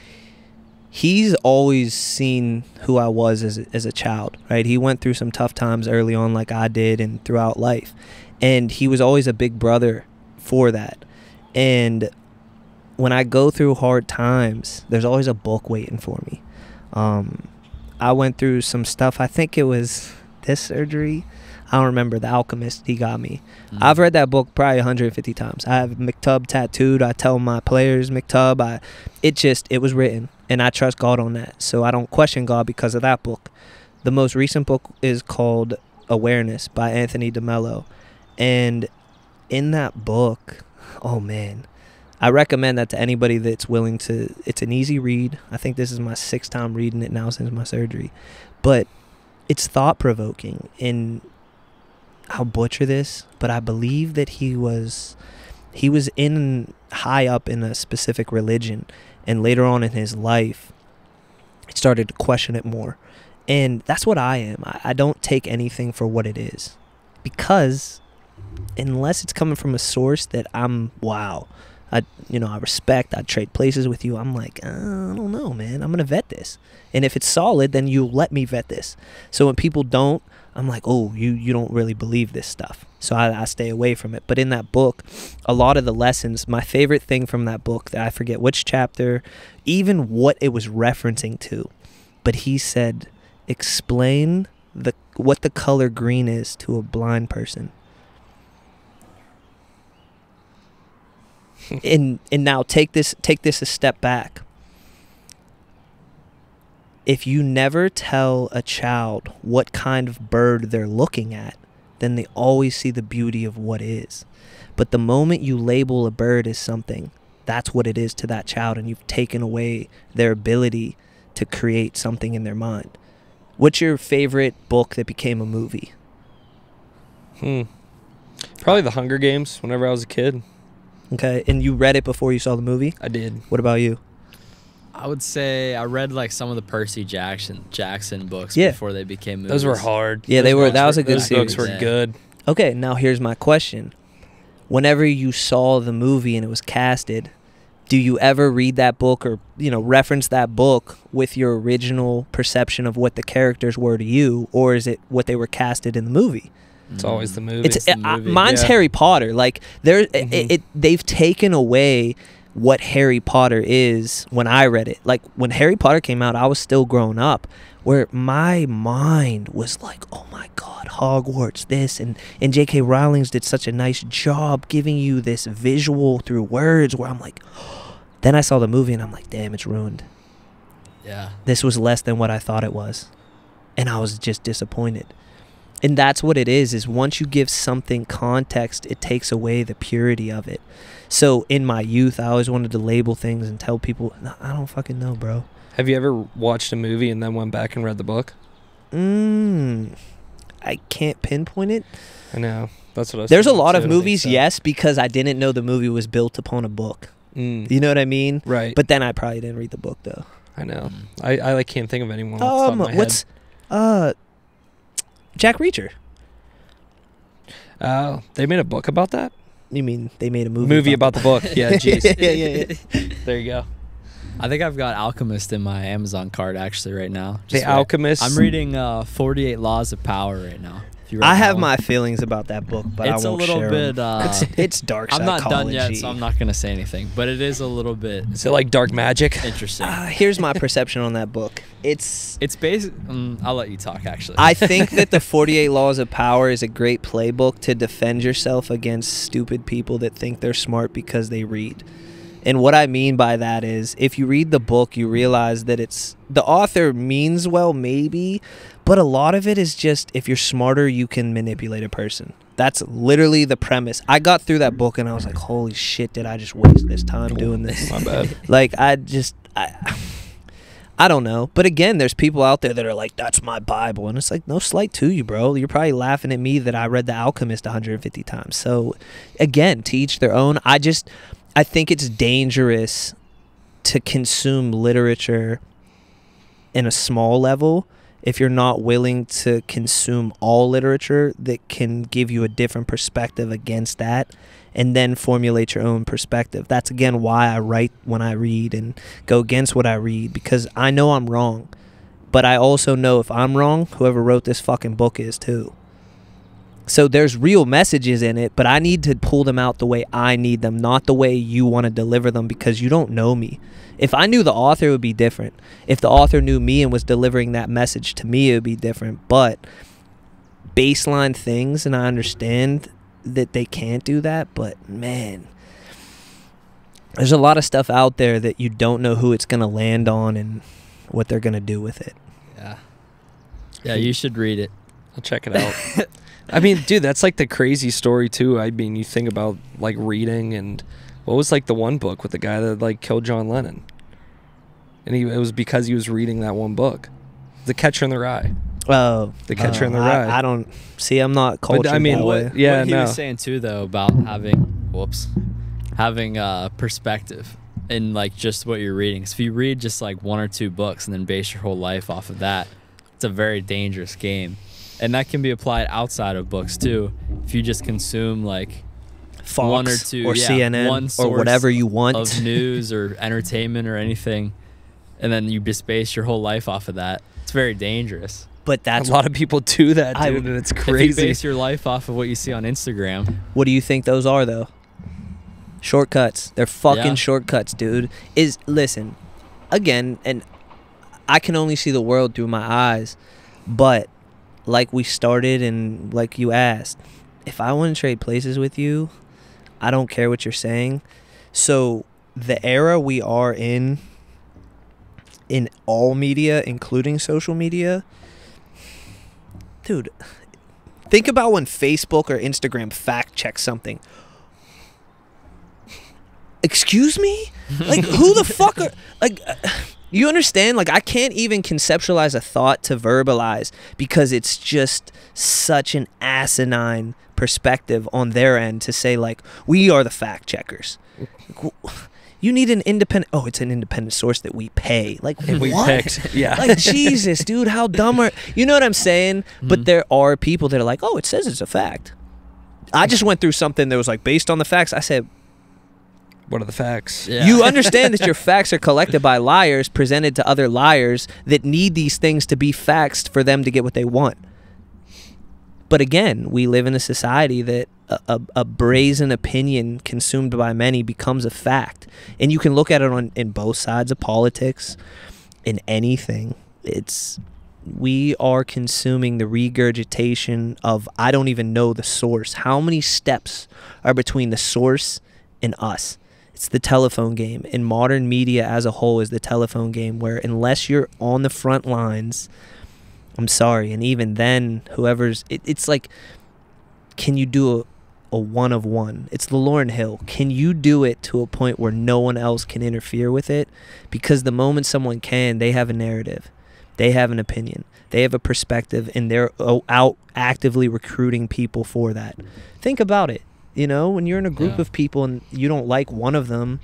he's always seen who I was as a, as a child. Right. He went through some tough times early on, like I did, and throughout life, and he was always a big brother for that. And when I go through hard times, there's always a book waiting for me. Um, I went through some stuff. I think it was this surgery. I don't remember. The Alchemist. He got me. Mm. I've read that book probably 150 times. I have Maktub tattooed. I tell my players Maktub. I, it just it was written, and I trust God on that. So I don't question God because of that book. The most recent book is called Awareness by Anthony DeMello, and in that book, oh man, I recommend that to anybody that's willing to. It's an easy read. I think this is my sixth time reading it now since my surgery, but it's thought provoking. And I'll butcher this, but I believe that he was he was in high up in a specific religion, and later on in his life, he started to question it more. And that's what I am. I, I don't take anything for what it is, because unless it's coming from a source that I'm wow, I you know I respect. I trade places with you. I'm like uh, I don't know, man. I'm gonna vet this, and if it's solid, then you let me vet this. So when people don't, I'm like, oh, you you don't really believe this stuff. So I, I stay away from it. But in that book, a lot of the lessons, my favorite thing from that book, that I forget which chapter, even what it was referencing to, but he said, explain the what the color green is to a blind person. And and now take this take this a step back. If you never tell a child what kind of bird they're looking at, then they always see the beauty of what is. But the moment you label a bird as something, that's what it is to that child, and you've taken away their ability to create something in their mind. What's your favorite book that became a movie? Hmm. Probably the Hunger Games. Whenever I was a kid, Okay, and you read it before you saw the movie. I did. What about you? I would say I read like some of the Percy Jackson Jackson books Yeah. before they became movies. Those were hard. Yeah, they were- that was a good Those books were good. Okay, now here's my question. Whenever you saw the movie and it was casted, do you ever read that book or, you know, reference that book with your original perception of what the characters were to you or is it what they were casted in the movie? It's always the movie. It's, It's the uh, movie, mine's yeah. Harry Potter. Like there it, Mhm. it they've taken away what Harry Potter is when I read it. Like when Harry Potter came out, I was still growing up where my mind was like, "Oh my god, Hogwarts this and and J.K. Rowling's did such a nice job giving you this visual through words where I'm like then I saw the movie and I'm like, "Damn, it's ruined. Yeah. This was less than what I thought it was." And I was just disappointed. And that's what it is is once you give something context, it takes away the purity of it. So in my youth, I always wanted to label things and tell people, "No, I don't fucking know, bro. Have you ever watched a movie and then went back and read the book? Mm, I can't pinpoint it. I know. That's what I was There's a lot of movies, so. yes, because I didn't know the movie was built upon a book. Mm, You know what I mean? right. But then I probably didn't read the book though. I know. I, I like can't think of anyone. Off the top Um, what's uh, Jack Reacher? head. Oh, they made a book about that. You mean they made a movie? Movie about the book. Yeah, jeez. yeah, yeah, yeah. There you go. I think I've got Alchemist in my Amazon card actually right now. The Just wait. Alchemist. I'm reading uh, 48 Laws of Power right now. If you read I have one. my feelings about that book, but it's I a won't a little share 'em. bit. Uh, it's, it's dark I'm not done yet, so I'm not gonna say anything. But it is a little bit Is it like dark magic? interesting. Uh, here's my perception on that book. It's it's based. Um, I'll let you talk. Actually, I think that the 48 Laws of Power is a great playbook to defend yourself against stupid people that think they're smart because they read. And what I mean by that is if you read the book, you realize that it's the author means well, maybe, but a lot of it is just if you're smarter, you can manipulate a person. That's literally the premise. I got through that book and I was like, holy shit, did I just waste this time oh, doing this? My bad. like i just i i don't know but again there's people out there that are like that's my bible and it's like no slight to you bro you're probably laughing at me that i read the alchemist 150 times so again to each their own i just i think it's dangerous to consume literature in a small level if you're not willing to consume all literature that can give you a different perspective against that and then formulate your own perspective. That's again why I write when I read and go against what I read because I know I'm wrong. But I also know if I'm wrong, whoever wrote this fucking book is too. So there's real messages in it, but I need to pull them out the way I need them, not the way you want to deliver them because you don't know me. If I knew the author, it would be different. If the author knew me and was delivering that message to me, it would be different. But baseline things, and I understand that they can't do that, but man, there's a lot of stuff out there that you don't know who it's going to land on and what they're going to do with it. yeah, yeah. You should read it. I'll check it out. I mean, dude, that's like the crazy story too. I mean, you think about like reading and what was like the one book with the guy that like killed John Lennon, and he it was because he was reading that one book, The Catcher in the Rye. Oh, The Catcher in the Rye. I, don't see. I'm not cultured I mean, that what- way. Yeah, what he no. was saying too, though, about having whoops, having uh, perspective in like just what you're reading. So if you read just like one or two books and then base your whole life off of that, it's a very dangerous game, and that can be applied outside of books too. If you just consume like Fox one or two, or yeah, CNN one or whatever you want. of news or entertainment or anything, and then you just base your whole life off of that, it's very dangerous. but that's a lot of people do that, I- dude, and it's If you base your life off of what you see on Instagram, What do you think those are though? Shortcuts. They're fucking Yeah. shortcuts, dude. Is listen, again, and I can only see the world through my eyes, but like we started and like you asked, if I want to trade places with you, I don't care what you're saying. So the era we are in in all media, including social media, dude, think about when Facebook or Instagram fact checks something. Excuse me? Like who the fuck are like uh, you understand like I can't even conceptualize a thought to verbalize because it's just such an asinine perspective on their end to say like we are the fact checkers. You need an independent Oh, it's an independent source that we pay. Like we what? picked, yeah. like Jesus, dude, how dumb are you know what I'm saying? But Mhm. there are people that are like, oh, it says it's a fact. I just went through something that was like based on the facts. I said, what are the facts? Yeah. you understand that your facts are collected by liars, presented to other liars that need these things to be facts for them to get what they want. But again, we live in a society that a, a, a brazen opinion consumed by many becomes a fact. And you can look at it on in both sides of politics, in anything. It's we are consuming the regurgitation of I don't even know the source. How many steps are between the source and us? It's the telephone game. And modern media as a whole is the telephone game where unless you're on the front lines, I'm sorry. And even then, whoever's it, it's like, can you do a, a one of one? It's the Lauryn Hill. Can you do it to a point where no one else can interfere with it? Because the moment someone can, they have a narrative, they have an opinion, they have a perspective, and they're oh, out actively recruiting people for that. Think about it. You know, when you're in a group Yeah. of people and you don't like one of them,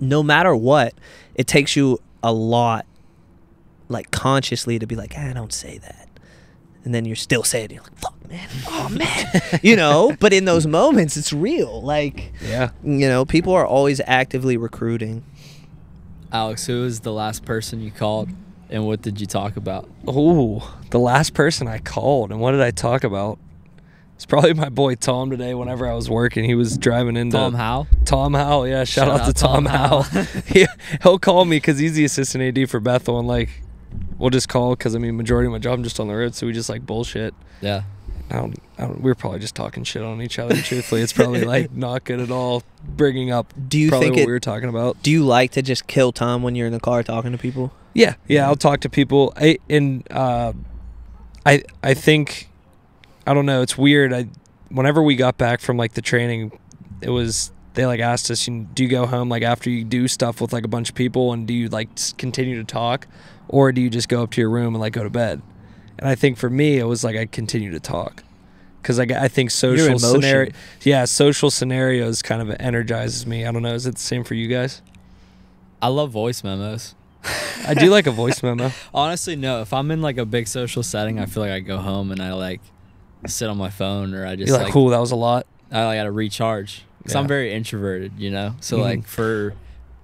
no matter what, it takes you a lot, like consciously, to be like, "Ah, don't say that. And then you're still saying it. You're like, fuck, man. Oh, man. you know, but in those moments, it's real. Like, Yeah. you know, people are always actively recruiting. Alex, who was the last person you called, and what did you talk about? Oh, the last person I called, and what did I talk about? It's probably my boy Tom today. Whenever I was working, he was driving into Tom Howe. Tom Howell, yeah. Shout, Shout out, to Tom, Tom. Howell. he, he'll call me because he's the assistant AD for Bethel, and like, we'll just call because I mean, majority of my job I'm just on the road, so we just like bullshit. Yeah. I don't, I don't, we're probably just talking shit on each other. Truthfully, it's probably like not good at all. Bringing up Do you probably think what it? we were talking about. do you like to just kill time when you're in the car talking to people? Yeah, yeah. I'll talk to people. I and uh, I I think I don't know. It's weird. I whenever we got back from like the training, it was they like asked us, "You- "Do you go home like after you do stuff with like a bunch of people, and do you like continue to talk, or do you just go up to your room and like go to bed?" And I think for me, it was like I continue to talk because like I think social scenario, yeah, social scenarios kind of energizes me. I don't know. Is it the same for you guys? I love voice memos. I do like a voice memo. Honestly, no. If I'm in like a big social setting, I feel like I go home and I like sit on my phone or I just You're like, like cool. That was a lot. I like gotta recharge because Yeah. I'm very introverted, you know. So Mhm. like for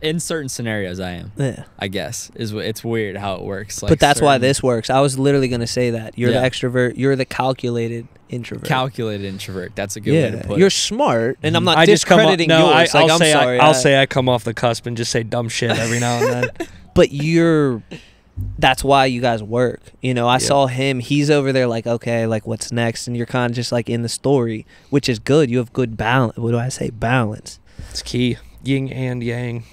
in certain scenarios, I am. Yeah. I guess is it's weird how it works. Like but that's why this works. I was literally going to say that. You're Yeah. the extrovert. You're the calculated introvert. calculated introvert. That's a good way to put it. You're smart, and I'm not I just come off, discrediting no, yours. I, like, will say sorry. I, will say I come off the cusp and just say dumb shit every now and then. but you're that's why you guys work you know i Yeah. saw him he's over there like okay like what's next and you're kind of just like in the story which is good you have good balance what do i say balance it's key. Yin and yang.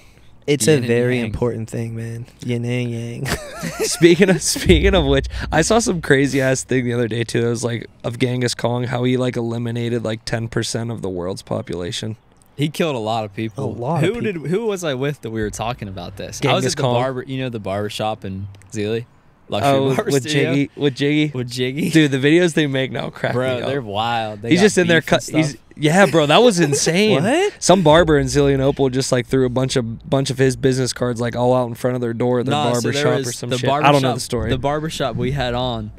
it's Yin a very yang. important thing man yin and yang speaking of speaking of which, I saw some crazy ass thing the other day too. It was like of Genghis Khan, how he like eliminated like ten percent of the world's population. He killed a lot of people. A lot Who of did? Who was I with that we were talking about this? I was at the Khan. barber. You know the barber shop in Zealy, luxury Oh, with studio? Jiggy, with Jiggy, With Jiggy, dude, the videos they make now crack bro, they're wild. They he's just in there cut. He's yeah, bro, that was insane. what Some barber in Zelienople just like threw a bunch of bunch of his business cards like all out in front of their door, at their Nah, barber there shop or some the shit. barber I don't know shop- the story. The barbershop we had on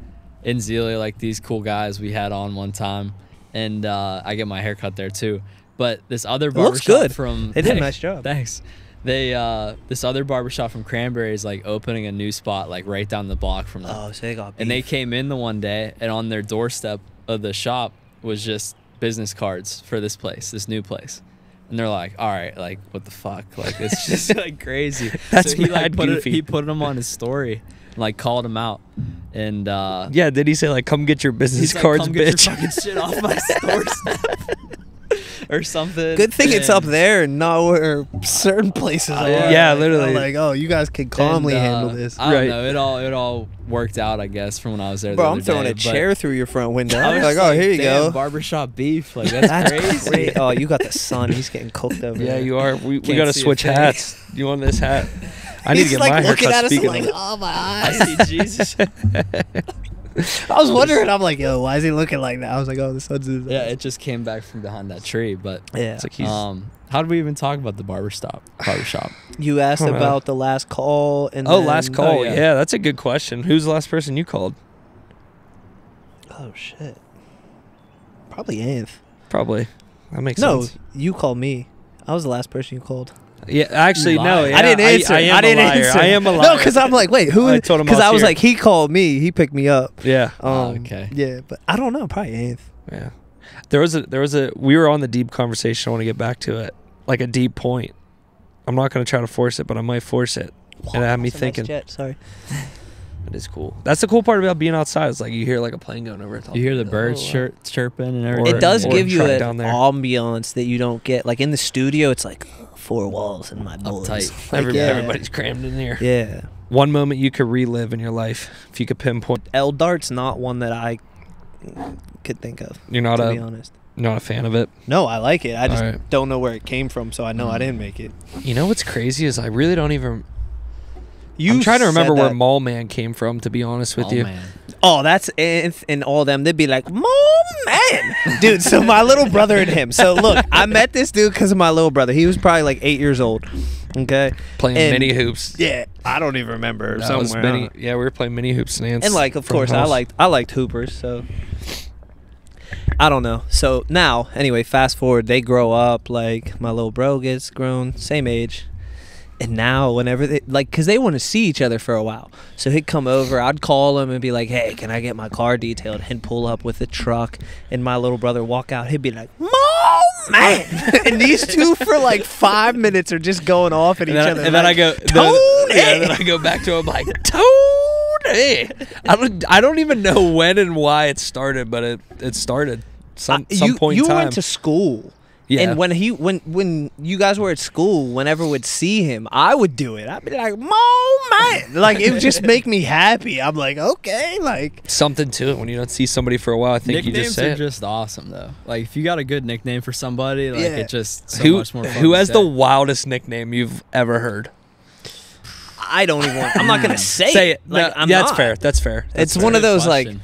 in Zealy, like these cool guys we had on one time, and uh, I get my hair cut there too. But this other It barbershop good. from They did a nice job. Thanks. They uh, this other barbershop from Cranberry is like opening a new spot like right down the block from them. oh so they got and they came in the one day and on their doorstep of the shop was just business cards for this place this new place and they're like all right like what the fuck like it's just like crazy That's so he like put it, goofy. he put them on his story and, like called him out and uh yeah, did he say like, "Come get your business he's like, cards, Come get bitch"? your fucking shit off my doorstep or something good thing it's up there and not where certain places Uh, are yeah. Yeah, Like, literally. I'm like oh you guys can calmly and, uh, handle this I don't Right. know. It all it all worked out, I guess, from when I was there. the bro i'm throwing day, a chair through your front window I was like just oh here you go Barbershop beef, like that's, that's crazy. crazy. Oh, you got the sun. He's getting cooked over Yeah, there. you are. We, we Can't got to switch hats. You want this hat? I need He's to get like my looking haircut. at us like, of, oh my I eyes. see Jesus. I was wondering. I'm like, yo, why is he looking like that? I was like, oh, the sun's in his yeah, it just came back from behind that tree. But yeah. it's like he's. um, how did we even talk about the barber stop? Barber shop. you asked I don't know. about the last call and oh, then- last call. yeah. yeah. that's a good question. Who's the last person you called? Oh shit. Probably Anth. Probably. That makes No, sense. you called me. I was the last person you called. Yeah, actually, no. Yeah, I didn't answer. I, am didn't a liar. answer. I am a liar. No, because I'm like, wait, who? I told him I Because I was here. like, he called me. He picked me up. yeah, Um, Oh, okay. Yeah, but I don't know. Probably eighth. yeah. There was a there was a we were on the deep conversation. I want to get back to it, like a deep point. I'm not gonna try to force it, but I might force it. And it had me That's a nice thinking. jet, Sorry. It is cool. That's the cool part about being outside. It's like you hear like a plane going over. the top You hear the birds Oh, wow. chirp, chirping and everything. It does or give you try an down there. ambiance that you don't get. Like in the studio, it's like four walls and my boys. Uptight. Like, Every- yeah. Everybody's crammed in here. Yeah, One moment you could relive in your life if you could pinpoint. L dart's not one that I could think of. You're not to be a honest. not a fan of it. No, I like it. I just Alright. don't know where it came from, so I know I Mm. didn't make it. You know what's crazy is I really don't even. You I'm trying to remember where that- Mall Man came from. To be honest with oh, you, man. Oh, that's and, and all them. They'd be like, "Mom, man, dude." So my little brother and him. So look, I met this dude because of my little brother. He was probably like eight years old. Okay. playing And- mini hoops. Yeah, I don't even remember. Was somewhere. mini. Yeah, we were playing mini hoops and and like, of course, I liked I liked hoopers. So I don't know. So now, anyway, fast forward, they grow up. Like my little bro gets grown, same age. And now, whenever they like, cause they want to see each other for a while, so he'd come over. I'd call him and be like, "Hey, can I get my car detailed?" He'd pull up with the truck, and my little brother walk out. He'd be like, "Mom, man!" and these two for like five minutes are just going off at And each then, other. and then I go, Tony! then, yeah, then I go back to him like Tony. I don't, I don't even know when and why it started, but it, it started some some you, point you in time. went to school. Yeah, And when he when when you guys were at school, whenever would see him, I would do it. I'd be like, "Mom, man!" Like it would just make me happy. I'm like, okay, like something to it when you don't see somebody for a while. I think you just say are it. just awesome though. Like if you got a good nickname for somebody, like Yeah. it just so who much more fun who to has say. the wildest nickname you've ever heard? I don't even. want I'm not gonna hmm. say, Say it. Like No, I'm yeah, that's fair. That's fair. That's It's fair. one of Good those like, question.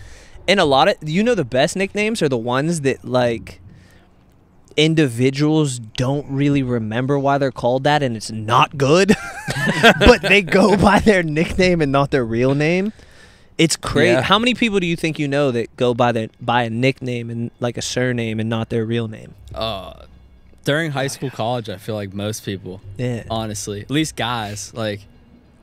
and a lot of you know the best nicknames are the ones that like individuals don't really remember why they're called that, and it's not good, but they go by their nickname and not their real name. It's crazy. Yeah. How many people do you think you know that go by their by a nickname and like a surname and not their real name? uh, during high school, college, I feel like most people, Yeah. honestly, at least guys, like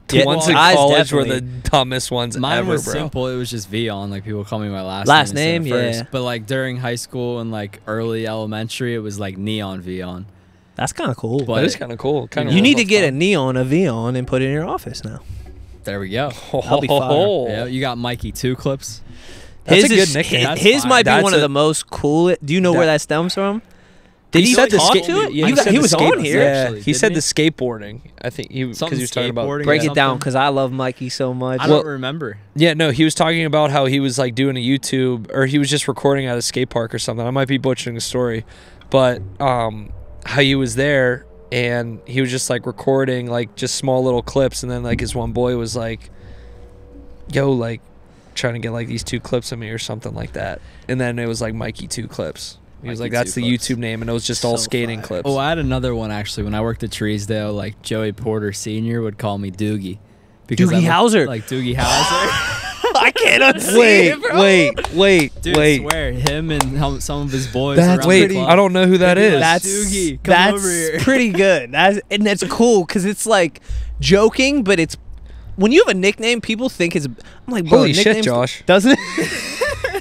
The Yeah, ones in college were the dumbest ones mine ever, was bro. simple. It was just Vion. Like people call me my last Last name, name, first. yeah. But like during high school and like early elementary, it was like Neon Vion. That's kind of cool. But- That is kind of cool. Kind of you need to get a neon, a Vion, and put it in your office now. There we go. That'll be fire. Oh. Yeah, you got Mikey Two Clips. That's a his good is- nickname. His, his might be That's one of the most cool. Do you know where That- that stems from? Did he he, said the talk skate- to it? yeah, You he got- he the was on here. Yeah, actually, he said he? the skateboarding. I think he because he was talking about. skateboarding or Break it down because I love Mikey so much. I Well- don't remember. Yeah, no, he was talking about how he was like doing a YouTube or he was just recording at a skate park or something. I might be butchering the story, but um, how he was there and he was just like recording like just small little clips, and then like his one boy was like, "Yo, like trying to get like these two clips of me or something like that," and then it was like Mikey two clips. He was Mikey like, "That's the Clips. YouTube name," and it was just all skating fire. clips. Oh, I had another one actually. When I worked at Treesdale, like Joey Porter Senior would call me Doogie. because Doogie I looked Howser. Like Doogie Howser. I can't unsee wait, it, bro. wait, wait, Dude, wait. swear him and some of his boys. That's Wait, the pretty- club. I don't know who that Maybe is. like- That's Doogie, come that's over here. pretty good. That's and that's cool because it's like joking, but it's when you have a nickname, people think it's. I'm like, bro, Holy shit, Josh. Doesn't it?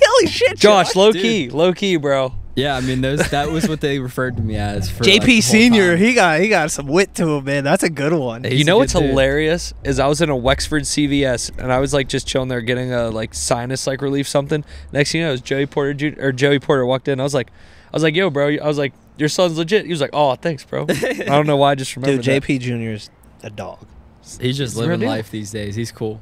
Holy shit, Josh, low dude. key, low key, bro. Yeah, I mean those. That was what they referred to me as. For, JP the whole Senior, time. he got he got some wit to him, man. That's a good one. He's you know what's dude. hilarious is I was in a Wexford CVS and I was like just chilling there getting a like sinus like relief something. Next thing you know, it was Joey Porter or Joey Porter walked in. I was like, I was like, yo, bro. I was like, your son's legit. He was like, oh, thanks, bro. I don't know why I just remembered Dude. JP Junior is a dog. He's just He's a real living deal. life these days. He's cool.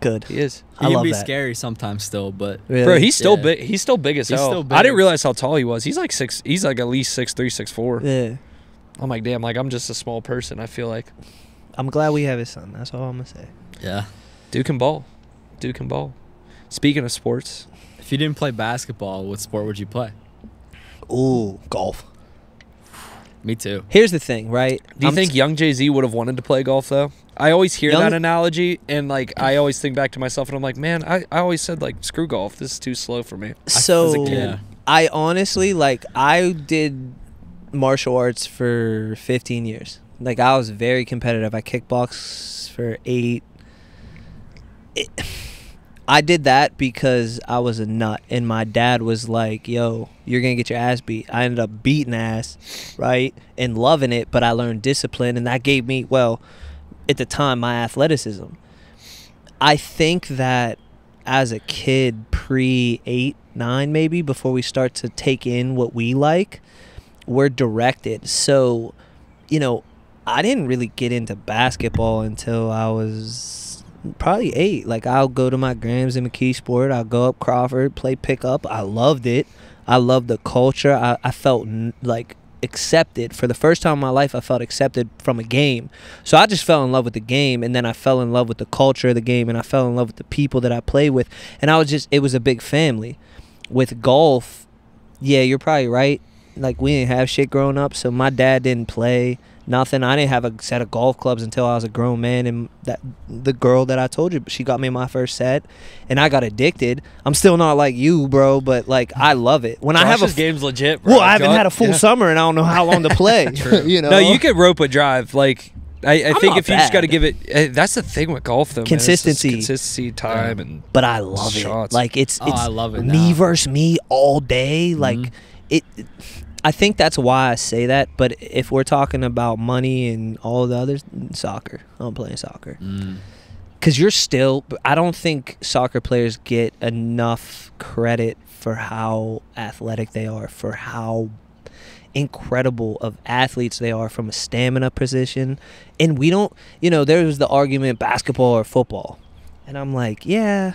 Good. He is, He I can love be that. scary sometimes still, but Really? bro. He's still Yeah. big. He's still big as He's hell. still I didn't realize how tall he was. He's like six. He's like at least six three, six four. yeah. I'm like, damn. Like I'm just a small person. I feel like I'm glad we have his son. That's all I'm gonna say. yeah. Duke can ball. Duke can ball. Speaking of sports, If you didn't play basketball, what sport would you play? Ooh, golf. Me too. Here's the thing, right? Do you I'm think t- young Jay Z would have wanted to play golf though? I always hear that analogy, and like I always think back to myself, and I'm like, man, I, I always said like screw golf. This is too slow for me. so? kid. Yeah. I honestly like I did martial arts for 15 years. Like I was very competitive. I kickbox for 8 it, I did that because I was a nut and my dad was like, "Yo, you're going to get your ass beat." I ended up beating ass, right? And loving it, but I learned discipline and that gave me well, at the time my athleticism. I think that as a kid pre 8 9 maybe before we start to take in what we like we're directed so you know i didn't really get into basketball until i was probably eight. Like I'll go to my Grams and McKeesport. I'll go up Crawford, play pickup. I loved it. I loved the culture. I, I felt like accepted for the first time in my life. I felt accepted from a game. So I just fell in love with the game, and then I fell in love with the culture of the game, and I fell in love with the people that I played with, and I was just it was a big family. With golf, yeah, you're probably right. Like we didn't have shit growing up, so my dad didn't play nothing. I didn't have a set of golf clubs until I was a grown man, and that the girl that I told you, she got me my first set, and I got addicted. I'm still not like you, bro, but like I love it. When I have a game's legit. Bro. well, I haven't Josh- had a full yeah. summer, and I don't know how long to play. you know, No, you could rope a drive. Like I, I think if you just got to give it. eh, That's the thing with golf, though. man. Consistency. consistency, time, and but I love Shots. it. Like it's Oh, it's I love it me now. versus me all day. Like Mhm. it, it- I think that's why I say that. But if we're talking about money and all the others, soccer. I'm playing soccer Mm. because you're still. I don't think soccer players get enough credit for how athletic they are, for how incredible of athletes they are from a stamina position. And we don't, you know, there was the argument basketball or football. And I'm like, yeah,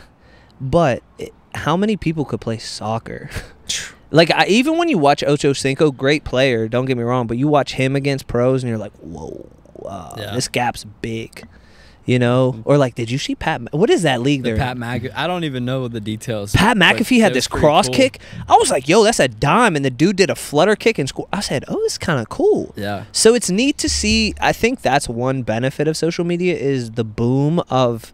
but it, how many people could play soccer? Like, I, even when you watch Ocho Cinco, great player, don't get me wrong, but you watch him against pros and you're like, whoa, uh, Yeah. this gap's big. You know, or like, did you see Pat? Ma- What is that league The there? Pat McAfee. I don't even know the details. Pat McAfee had this cross cool. kick. I was like, yo, that's a dime. And the dude did a flutter kick and score. I said, oh, this is kind of cool. Yeah. So it's neat to see. I think that's one benefit of social media is the boom of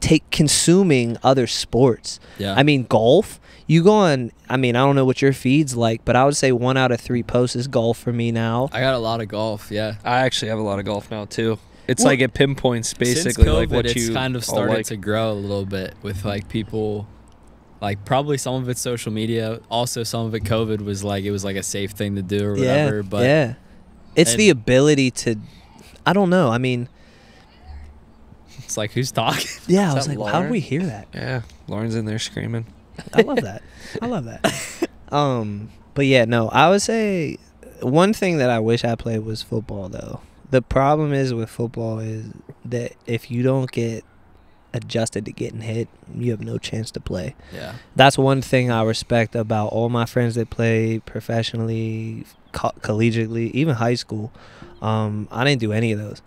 take consuming other sports. Yeah. I mean, golf. You go on. I mean, I don't know what your feed's like, but I would say one out of three posts is golf for me now. I got a lot of golf. Yeah. I actually have a lot of golf now too. It's Well, like it pinpoints basically COVID, like what it's you kind of started like. to grow a little bit with like people, like probably some of it's social media. Also, some of it COVID was like it was like a safe thing to do or whatever. yeah, but yeah, it's the ability to. I don't know. I mean, it's like who's talking? yeah. I was that like, how did Lauren? we hear that? Yeah, Lauren's in there screaming. I love that. I love that. Um, but yeah, no, I would say one thing that I wish I played was football though. The problem is with football is that if you don't get adjusted to getting hit, you have no chance to play. Yeah. That's one thing I respect about all my friends that play professionally, co- collegiately, even high school. Um, I didn't do any of those.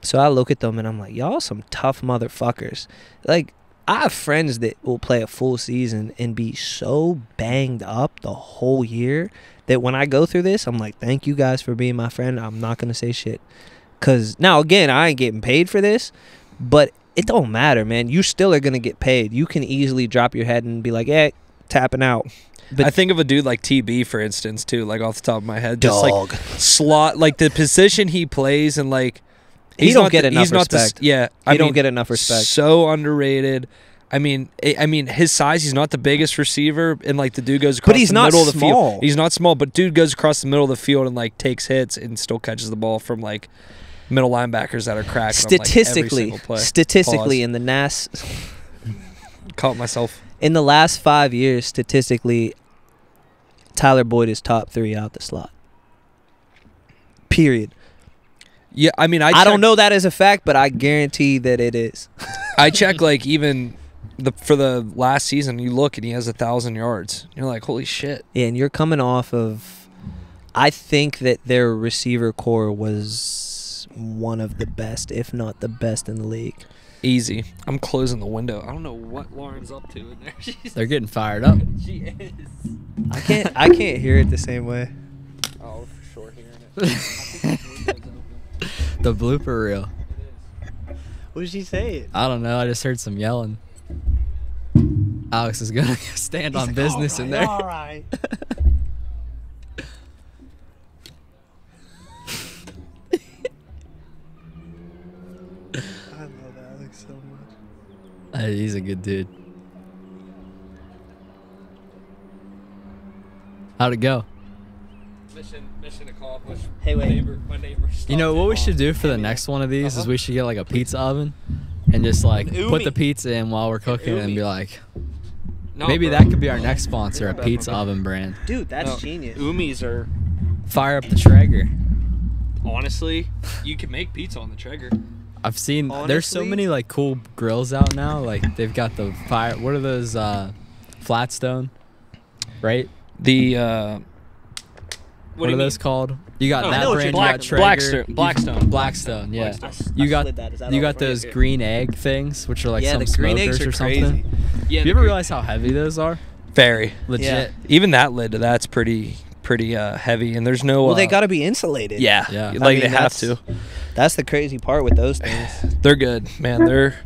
So I look at them and I'm like, y'all some tough motherfuckers. Like, I have friends that will play a full season and be so banged up the whole year that when I go through this, I'm like, thank you guys for being my friend. I'm not going to say shit. Because now, again, I ain't getting paid for this, but it don't matter, man. You still are going to get paid. You can easily drop your head and be like, hey, tapping out. But I think of a dude like TB for instance too, like off the top of my head, just like dog. slot, like the position he plays and like He he's don't get the, enough he's not the respect. yeah, He I don't mean, get enough respect. So underrated. I mean, I mean, his size. He's not the biggest receiver, and like the dude goes across But he's the not middle of the small. field. He's not small, but dude goes across the middle of the field and like takes hits and still catches the ball from like middle linebackers that are cracked. like, statistically, single play. statistically Pause. in the NAS caught myself. in the last five years, statistically, Tyler Boyd is top three out the slot. Period. Yeah, I mean, I, I, check, don't know that as a fact, but I guarantee that it is. I check like even the for the last season. You look and he has a thousand yards. You're like, holy shit. Yeah, and you're coming off of. I think that their receiver core was one of the best, if not the best in the league. Easy. I'm closing the window. I don't know what Lauren's up to in there. She's, They're getting fired up. she is. I can't. I can't hear it the same way. Oh, for sure hearing it. The blooper reel. What did she say? I don't know. I just heard some yelling. Alex is gonna stand on business in there. All right. I love Alex so much. Uh, he's a good dude. How'd it go? Mission, mission accomplished. Hey, wait. My neighbor, my neighbor You know what we should do for the next one of these is Uh-huh. we should get like a pizza oven and just like An put the pizza in while we're cooking and be like, No, maybe bro. that could be our next sponsor, a pizza bro. oven brand. Dude, that's No, genius. Oonis are Fire up the Traeger. honestly, you can make pizza on the Traeger. I've seen there's so many like cool grills out now. Like they've got the fire. What are those? Uh, Flatstone, right? The uh, What, do are you those called? You got Oh, that know what brand. you're You got talking Traeger. Blackstone- you- Blackstone. Blackstone. Yeah. Blackstone. You got slid that you got right? those green egg things, which are like yeah, some the green eggs smokers are or something. crazy. Yeah, Have you ever realize how heavy those are? Very. Legit. Even that lid to that's pretty pretty uh, heavy, and there's no. Well, uh, they got to be insulated. Yeah, Yeah. Like I mean, they have to. That's the crazy part with those things. They're good, man. They're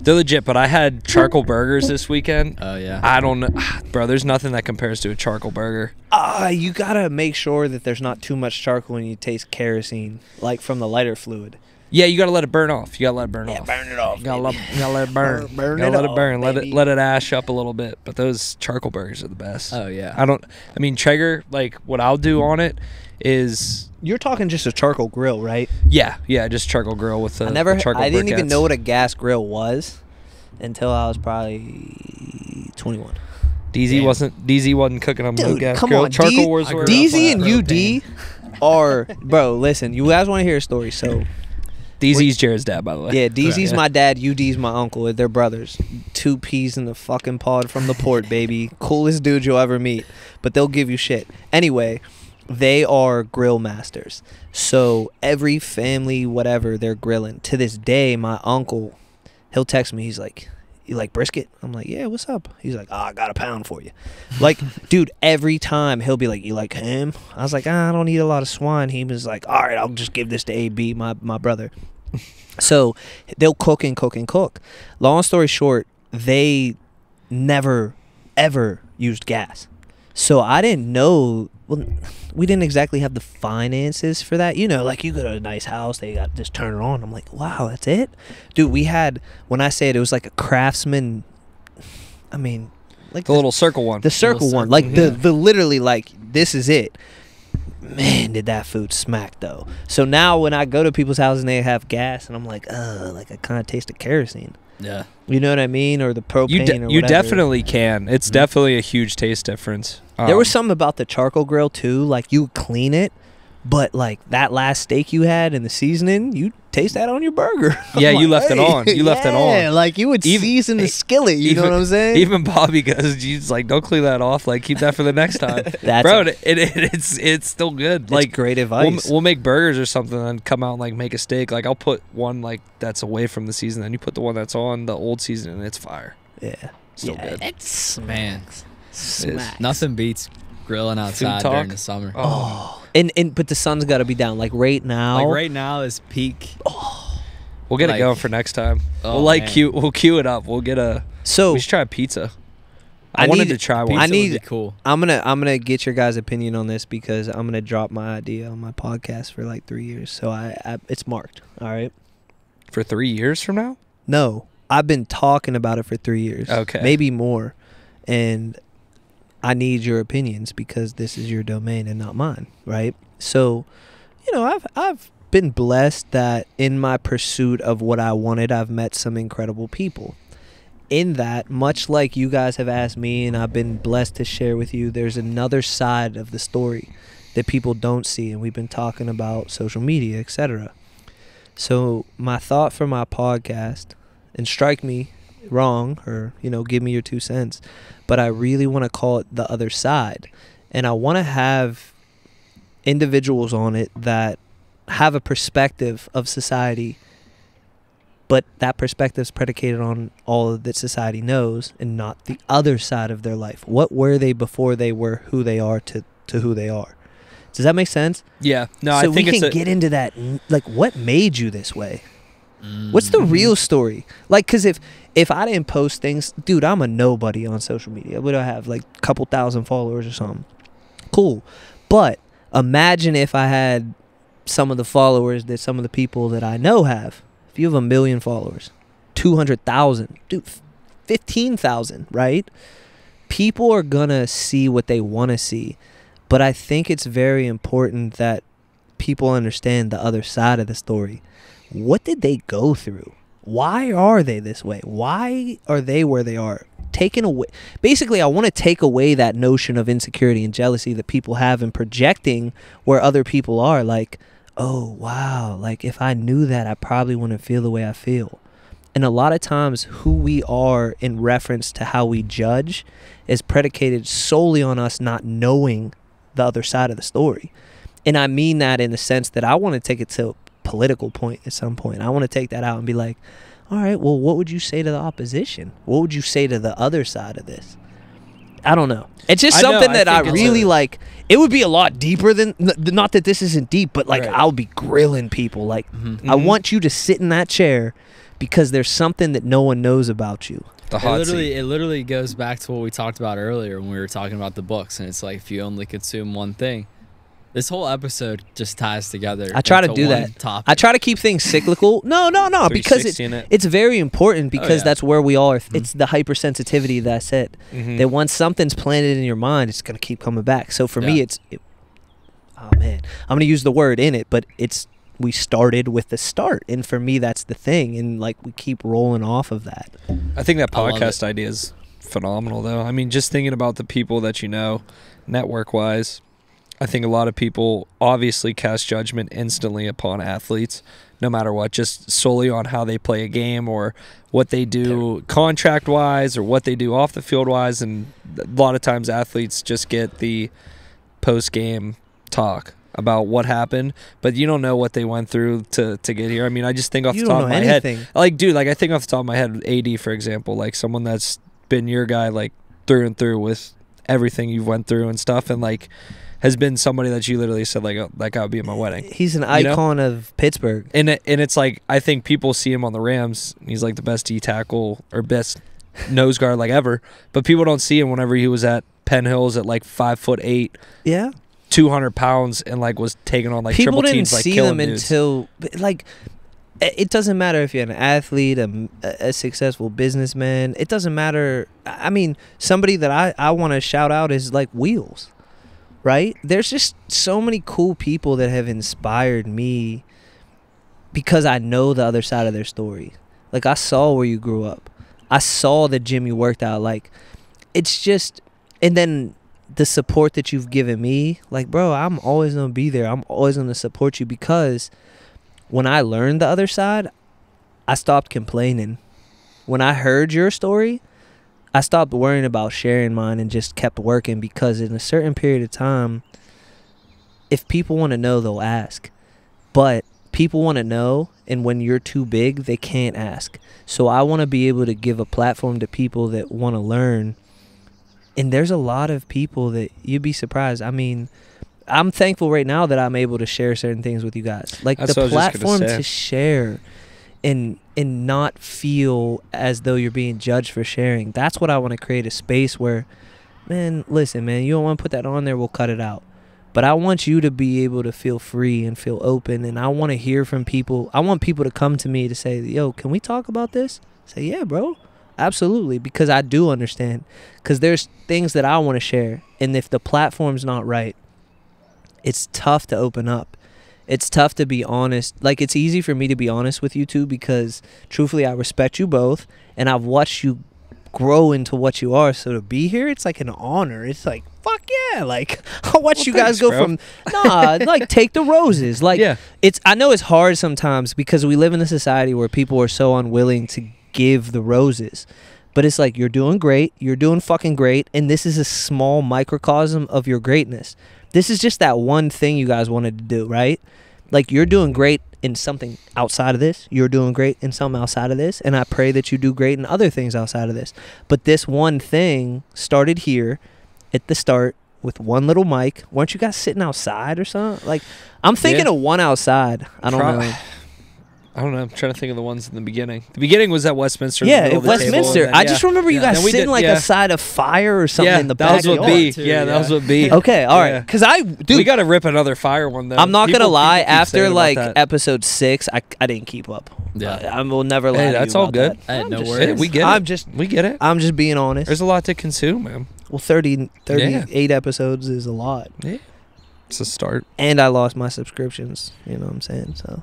they're legit. But I had charcoal burgers this weekend. Oh yeah. I don't know, bro. There's nothing that compares to a charcoal burger. Ah, you gotta make sure that there's not too much charcoal when you taste kerosene, like from the lighter fluid. Yeah, you gotta let it burn off. You gotta let it burn off. Yeah, burn it off. You gotta, let, you gotta let it burn. Burn- burn gotta it let off, it burn. Let it let it ash up a little bit. But those charcoal burgers are the best. oh yeah. I don't. I mean, Traeger. Like what I'll do on it is You're talking just a charcoal grill, right? yeah, yeah, just charcoal grill with the. I never. the charcoal I didn't even know what a gas grill was until I was probably 21. DZ Damn. wasn't DZ wasn't cooking on no Dude, gas come grill. on, Charcoal D- was I where grew up DZ and. UD are bro. Listen, you guys want to hear a story? So DZ's Jared's dad, by the way. yeah, DZ's Yeah. my dad, UD's my uncle. They're brothers. Two peas in the fucking pod from the port, baby. Coolest dude you'll ever meet. But they'll give you shit. Anyway, they are grill masters. So every family, whatever, they're grilling. To this day, my uncle, he'll text me. He's like, "You like brisket?" I'm like, "Yeah, what's up?" He's like, "Oh, I got a pound for you." Like, dude, every time he'll be like, "You like ham?" I was like, ah, "I don't eat a lot of swine." He was like, "All right, I'll just give this to AB, my my brother." So they'll cook and cook and cook. Long story short, they never ever used gas. So I didn't know. Well, we didn't exactly have the finances for that. You know, like you go to a nice house, they got just turn it on. I'm like, wow, that's it, dude. We had when I say it, it was like a craftsman. I mean, like the little circle one. the circle one, circle, like the the literally like this is it. Man, did that food smack though. So now when I go to people's houses and they have gas, and I'm like, uh, like I kind of taste the kerosene. Yeah. You know what I mean, or the propane. you de- or you definitely can. It's Mhm. definitely a huge taste difference. There was Um, something about the charcoal grill too. Like you clean it, but like that last steak you had and the seasoning, you taste that on your burger. I'm Yeah, you like, left it on. You left it yeah, on. Like you would Even- season the skillet. You know what I'm saying? Even Bobby goes, "He's like, don't clean that off. Like, keep that for the next time, That's bro. a- it, it, it's it's still good. It's like, great we'll, advice. we'll make burgers or something and come out and like make a steak. Like, I'll put one like that's away from the season, and you put the one that's on the old season, and it's fire. yeah, Still yeah, good. It's Man, smacks. nothing beats grilling outside talk? during the summer. Oh. oh, And and but the sun's got to be down. Like right now, Like right now is peak. we'll get like- it going for next time. Oh, we'll like man. cue we'll cue it up. We'll get a. So we should try a pizza. I, I wanted need- to try one. I would need- be cool. I'm gonna I'm gonna get your guys' opinion on this because I'm gonna drop my idea on my podcast for like three years. So I, I it's marked. All right. for three years from now. No, I've been talking about it for three years. Okay. Maybe more, and I need your opinions because this is your domain and not mine, right? So, you know, I've I've been blessed that in my pursuit of what I wanted, I've met some incredible people. In that, much like you guys have asked me, and I've been blessed to share with you, there's another side of the story that people don't see, and we've been talking about social media, etc. So, my thought for my podcast, and strike me wrong or you know give me your two cents but i really want to call it the other side. And i want to have individuals on it that have a perspective of society but that perspective is predicated on all that society knows and not the other side of their life. What were they before they were who they are to to who they are? Does that make sense? Yeah. No, so I think we can a, get into that like what made you this way? Mm. What's the real mm-hmm. story? Like, cause if if I didn't post things, dude, I'm a nobody on social media. Would I have like a couple thousand followers or something? Cool, but imagine if I had some of the followers that some of the people that I know have. If you have a million followers, two hundred thousand, dude, fifteen thousand, right? People are gonna see what they want to see, but I think it's very important that people understand the other side of the story what did they go through? Why are they this way? Why are they where they are? Taken away. Basically, I want to take away that notion of insecurity and jealousy that people have in projecting where other people are. Like, oh wow, like if I knew that, I probably wouldn't feel the way I feel. And a lot of times, who we are in reference to how we judge is predicated solely on us not knowing the other side of the story. And I mean that in the sense that I want to take it to political point at some point. I want to take that out and be like, all right, well, what would you say to the opposition? What would you say to the other side of this? I don't know. It's just I know, something I that I, really a- like. It would be a lot deeper than not that this isn't deep, but like Right. I'll be grilling people. Like Mhm. I want you to sit in that chair because there's something that no one knows about you. The It hot literally, seat. it literally goes back to what we talked about earlier when we were talking about the books, and it's like if you only consume one thing, this whole episode just ties together. I try to do that. Topic. I try to keep things cyclical. No, no, no, because it, it. it's very important because yeah. that's where we all are. Mhm. It's the hypersensitivity that I said. Mhm. That once something's planted in your mind, it's gonna keep coming back. So for me, it's it, oh man, I'm gonna use the word in it, but it's we started with the start, and for me, that's the thing, and like we keep rolling off of that. I think that podcast idea is phenomenal, though. I mean, just thinking about the people that you know, network wise, I think a lot of people obviously cast judgment instantly upon athletes, no matter what, just solely on how they play a game or what they do contract wise or what they do off the field wise. And a lot of times athletes just get the post game talk about what happened, but you don't know what they went through to, to get here. I mean, I just think off you the top of my head, like dude like i think off the top of my head ad for example like someone that's been your guy like through and through with everything you've went through and stuff and like has been somebody that you literally said like oh, that guy would be at my wedding. He's an know? icon of Pittsburgh. and it, and it's like i think people see him on the rams. He's like the best d tackle or best nose guard like ever. But people don't see him whenever he was at penn hills at like five foot eight Yeah, 200 pounds and like was taking on like people triple didn't teams like see them dudes. until like it doesn't matter if you're an athlete a successful businessman. It doesn't matter. I mean somebody that i, I want to shout out is like wheels right there's just so many cool people that have inspired me because i know the other side of their story like i saw where you grew up i saw the gym you worked out like it's just and then the support that you've given me, like, bro, I'm always gonna be there. I'm always gonna support you because when I learned the other side, I stopped complaining. When I heard your story, I stopped worrying about sharing mine and just kept working because in a certain period of time, if people want to know, they'll ask. But people want to know, and when you're too big, they can't ask. So I want to be able to give a platform to people that want to learn and there's a lot of people that you'd be surprised. I mean, I'm thankful right now that I'm able to share certain things with you guys. Like That's the what I was just gonna platform to share and and not feel as though you're being judged for sharing. That's what I want to create a space where man, listen, man, you don't want to put that on there, we'll cut it out. But I want you to be able to feel free and feel open and I want to hear from people. I want people to come to me to say, "Yo, can we talk about this?" Say, "Yeah, bro." Absolutely, because I do understand. Because there's things that I want to share, and if the platform's not right, it's tough to open up. It's tough to be honest. Like it's easy for me to be honest with you two because truthfully, I respect you both, and I've watched you grow into what you are. So to be here, it's like an honor. It's like fuck yeah. Like I watch Well, you guys thanks, go bro. from nah, like take the roses. Like yeah it's I know it's hard sometimes because we live in a society where people are so unwilling to give the roses. But it's like you're doing great, you're doing fucking great, and this is a small microcosm of your greatness. This is just that one thing you guys wanted to do, right? Like you're doing great in something outside of this. You're doing great in something outside of this, and I pray that you do great in other things outside of this. But this one thing started here at the start with one little mic. Weren't you guys sitting outside or something? Like I'm thinking Yeah. of one outside. I don't Pro- know. I don't know. I'm trying to think of the ones in the beginning. The beginning was at Westminster. Yeah, at of the table, Westminster. and I then- just remember you Yeah. guys sitting did- like yeah. aside of fire or something yeah, in the that was backyard. what B. Too, yeah, that was what B. Okay, all right. Yeah. Because I, dude, we got to rip another fire one though. I'm not People- gonna lie. After like that. episode six, I, I didn't keep up. Yeah. I, I will never lie. Hey, to you that's all about good. that. I'm no just- worries. Hey, we get it. I'm just, we get it. I'm just being honest. There's a lot to consume, man. well, 30, 38 episodes is a lot, Yeah, It's a start. and I lost my subscriptions. You know what I'm saying? So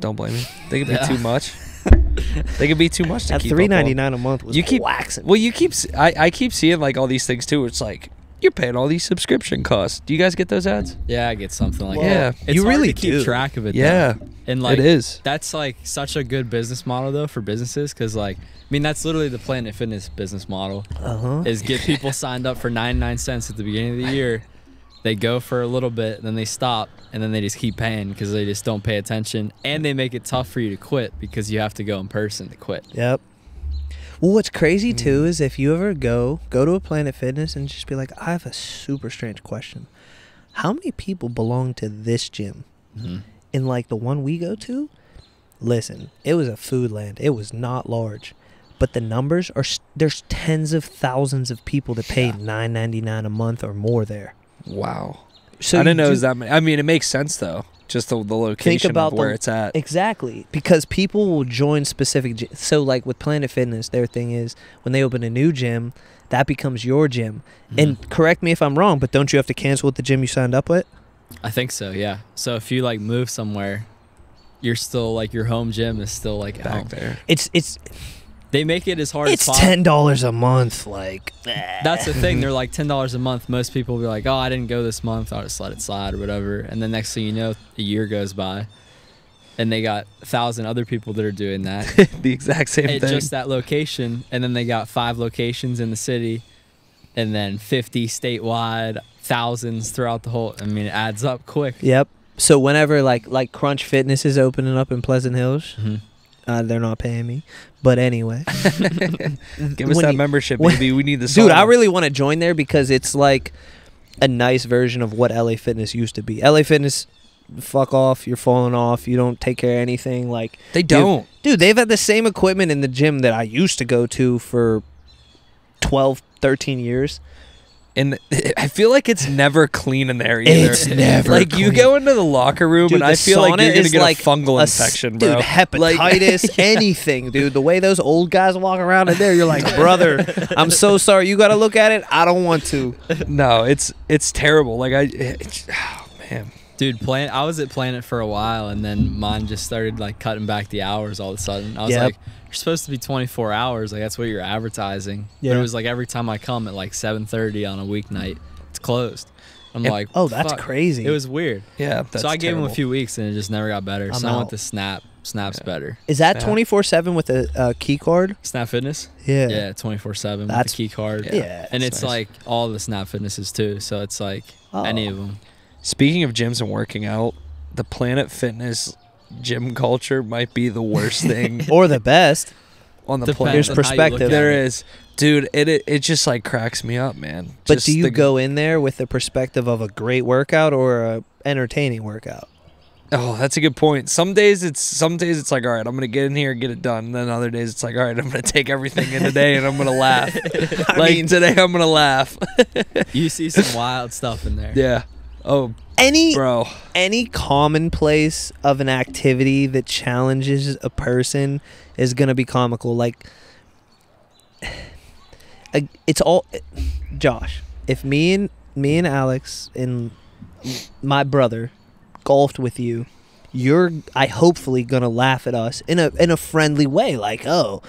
Don't blame me. They could be too much. they could be too much to at keep up three on. ninety nine a month was You keep- waxing. Well, you keep. I I keep seeing like all these things too. It's like you're paying all these subscription costs. Do you guys get those ads? Yeah, I get something like Well, that. Yeah. It's you hard really to keep do. track of it. though. Yeah, and like it is. that's like such a good business model though for businesses because like I mean that's literally the Planet Fitness business model Uh huh. is get people signed up for 99 cents at the beginning of the year. They go for a little bit, then they stop, and then they just keep paying because they just don't pay attention, and they make it tough for you to quit because you have to go in person to quit. Yep. Well, what's crazy too Mm. is if you ever go go to a Planet Fitness and just be like, I have a super strange question. How many people belong to this gym? Mm-hmm. In like the one we go to, listen, it was a food land. It was not large, but the numbers are there's tens of thousands of people that pay Yeah. nine ninety nine a month or more there. Wow. So I didn't you know it was that many. I mean, it makes sense though. Just the, the location about of where the- it's at. Exactly, because people will join specific. So, like with Planet Fitness, their thing is when they open a new gym, that becomes your gym. Mm-hmm. And correct me if I'm wrong, but don't you have to cancel with the gym you signed up with? I think so, yeah. So if you like move somewhere, you're still like your home gym is still like at back home. there. It's it's They make it as hard it's as possible. ten dollars a month. Like That's the thing. They're like ten dollars a month. Most people will be like, "Oh, I didn't go this month. I'll just let it slide or whatever." And then next thing you know, a year goes by, and they got a thousand other people that are doing that the exact same at thing. just that location. And then they got five locations in the city, and then fifty statewide, thousands throughout the whole. I mean, it adds up quick. Yep. So whenever like like Crunch Fitness is opening up in Pleasant Hills, Mhm. Uh, they're not paying me. But anyway, Give us that you- membership, when- baby. We need the dude, I really want to join there because it's like a nice version of what LA Fitness used to be. LA Fitness, fuck off. You're falling off. You don't take care of anything. Like They don't. dude they've had the same equipment in the gym that i used to go to for 12 13 years And I feel like it's never clean in there either. It's never like you go into the locker room Dude, and I feel like you're gonna get like a fungal a infection, bro. dude hepatitis anything dude. The way those old guys walk around in there you're like brother i'm so sorry. You gotta look at it. I don't want to. No, it's it's terrible. Like I, oh man, Dude, plan. I was at Planet for a while, and then mine just started like cutting back the hours all of a sudden. I was Yep. like, "You're supposed to be 24 hours. Like that's what you're advertising." Yeah. But it was like every time I come at like 7:30 on a weeknight, it's closed. I'm And- like, oh that's "Fuck." crazy It was weird. yeah. That's so I gave him a few weeks, and it just never got better. I'm so I went to Snap. Snap's Yeah. better. is that 24 7 with a, a key card Snap Fitness. yeah Yeah, 24 seven with That's- the key card. Yeah. yeah, and it's nice. like all the Snap Fitnesses too. So it's like Oh. any of them. Speaking of gyms and working out, the Planet Fitness gym culture might be the worst thing or the best on the Depends planet. Here's on how you look perspective. at There it. is, dude. It, it it just like cracks me up, man. but Just do you the- go in there with the perspective of a great workout or a entertaining workout Oh, that's a good point. Some days it's some days it's like, all right, I'm gonna get in here and get it done. And then other days it's like, all right, I'm gonna take everything in today and I'm gonna laugh. Like mean- today, I'm gonna laugh. You see some wild stuff in there. yeah. Oh, any bro. any commonplace of an activity that challenges a person is gonna be comical. Like, it's all Josh. If me and me and Alex and my brother golfed with you, you're I hopefully gonna laugh at us in a in a friendly way. Like, oh,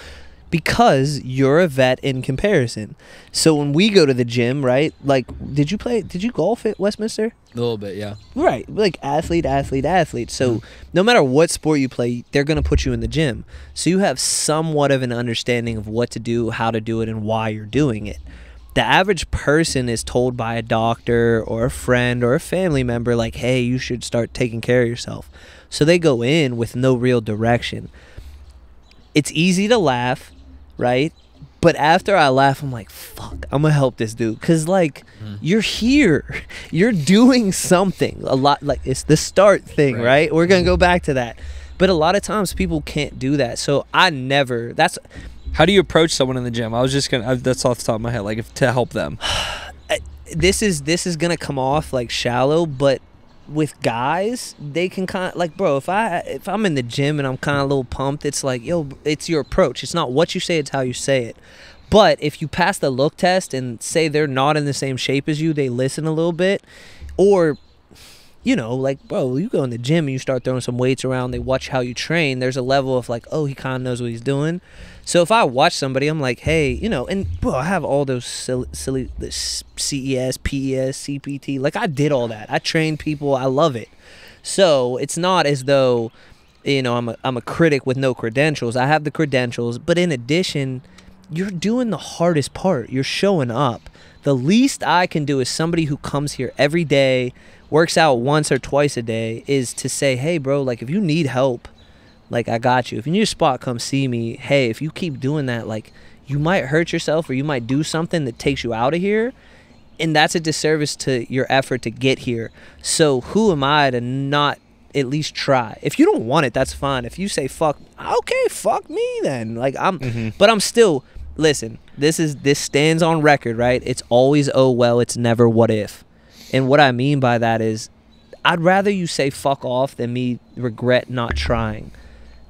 because you're a vet in comparison. So when we go to the gym, right? Like, did you play? Did you golf at Westminster? A little bit, yeah. Right, like athlete, athlete, athlete. So no matter what sport you play, they're going to put you in the gym. So you have somewhat of an understanding of what to do, how to do it, and why you're doing it. The average person is told by a doctor or a friend or a family member, like, hey, you should start taking care of yourself. So they go in with no real direction. It's easy to laugh, right? But after I laugh, I'm like, fuck, I'm gonna help this dude. Cause like, Mm. you're here. You're doing something. A lot like it's the start thing, right? Right. We're gonna go back to that. But a lot of times people can't do that. So I never that's How do you approach someone in the gym? I was just gonna. I, that's off the top of my head. Like if to help them. this is this is gonna come off like shallow, but with guys, they can kind of like, bro. If I if I'm in the gym and I'm kind of a little pumped, it's like, yo, it's your approach. It's not what you say; it's how you say it. But if you pass the look test and say they're not in the same shape as you, they listen a little bit, or you know, like, bro, you go in the gym and you start throwing some weights around, they watch how you train, there's a level of like, oh, he kind of knows what he's doing. So if I watch somebody, I'm like, hey, you know, and bro, I have all those silly, silly CES, PES, CPT. Like I did all that. I train people. I love it. So it's not as though, you know, I'm a, I'm a critic with no credentials. I have the credentials, but in addition, you're doing the hardest part. You're showing up. The least I can do as somebody who comes here every day, works out once or twice a day, is to say, hey, bro, like if you need help, like I got you. If you need a spot, come see me. Hey, if you keep doing that, like you might hurt yourself or you might do something that takes you out of here. And that's a disservice to your effort to get here. So who am I to not at least try? If you don't want it, that's fine. If you say fuck, okay, fuck me then. Like I'm Mhm. but I'm still listen, this is this stands on record, right? It's always oh well, it's never what if. And what I mean by that is I'd rather you say fuck off than me regret not trying.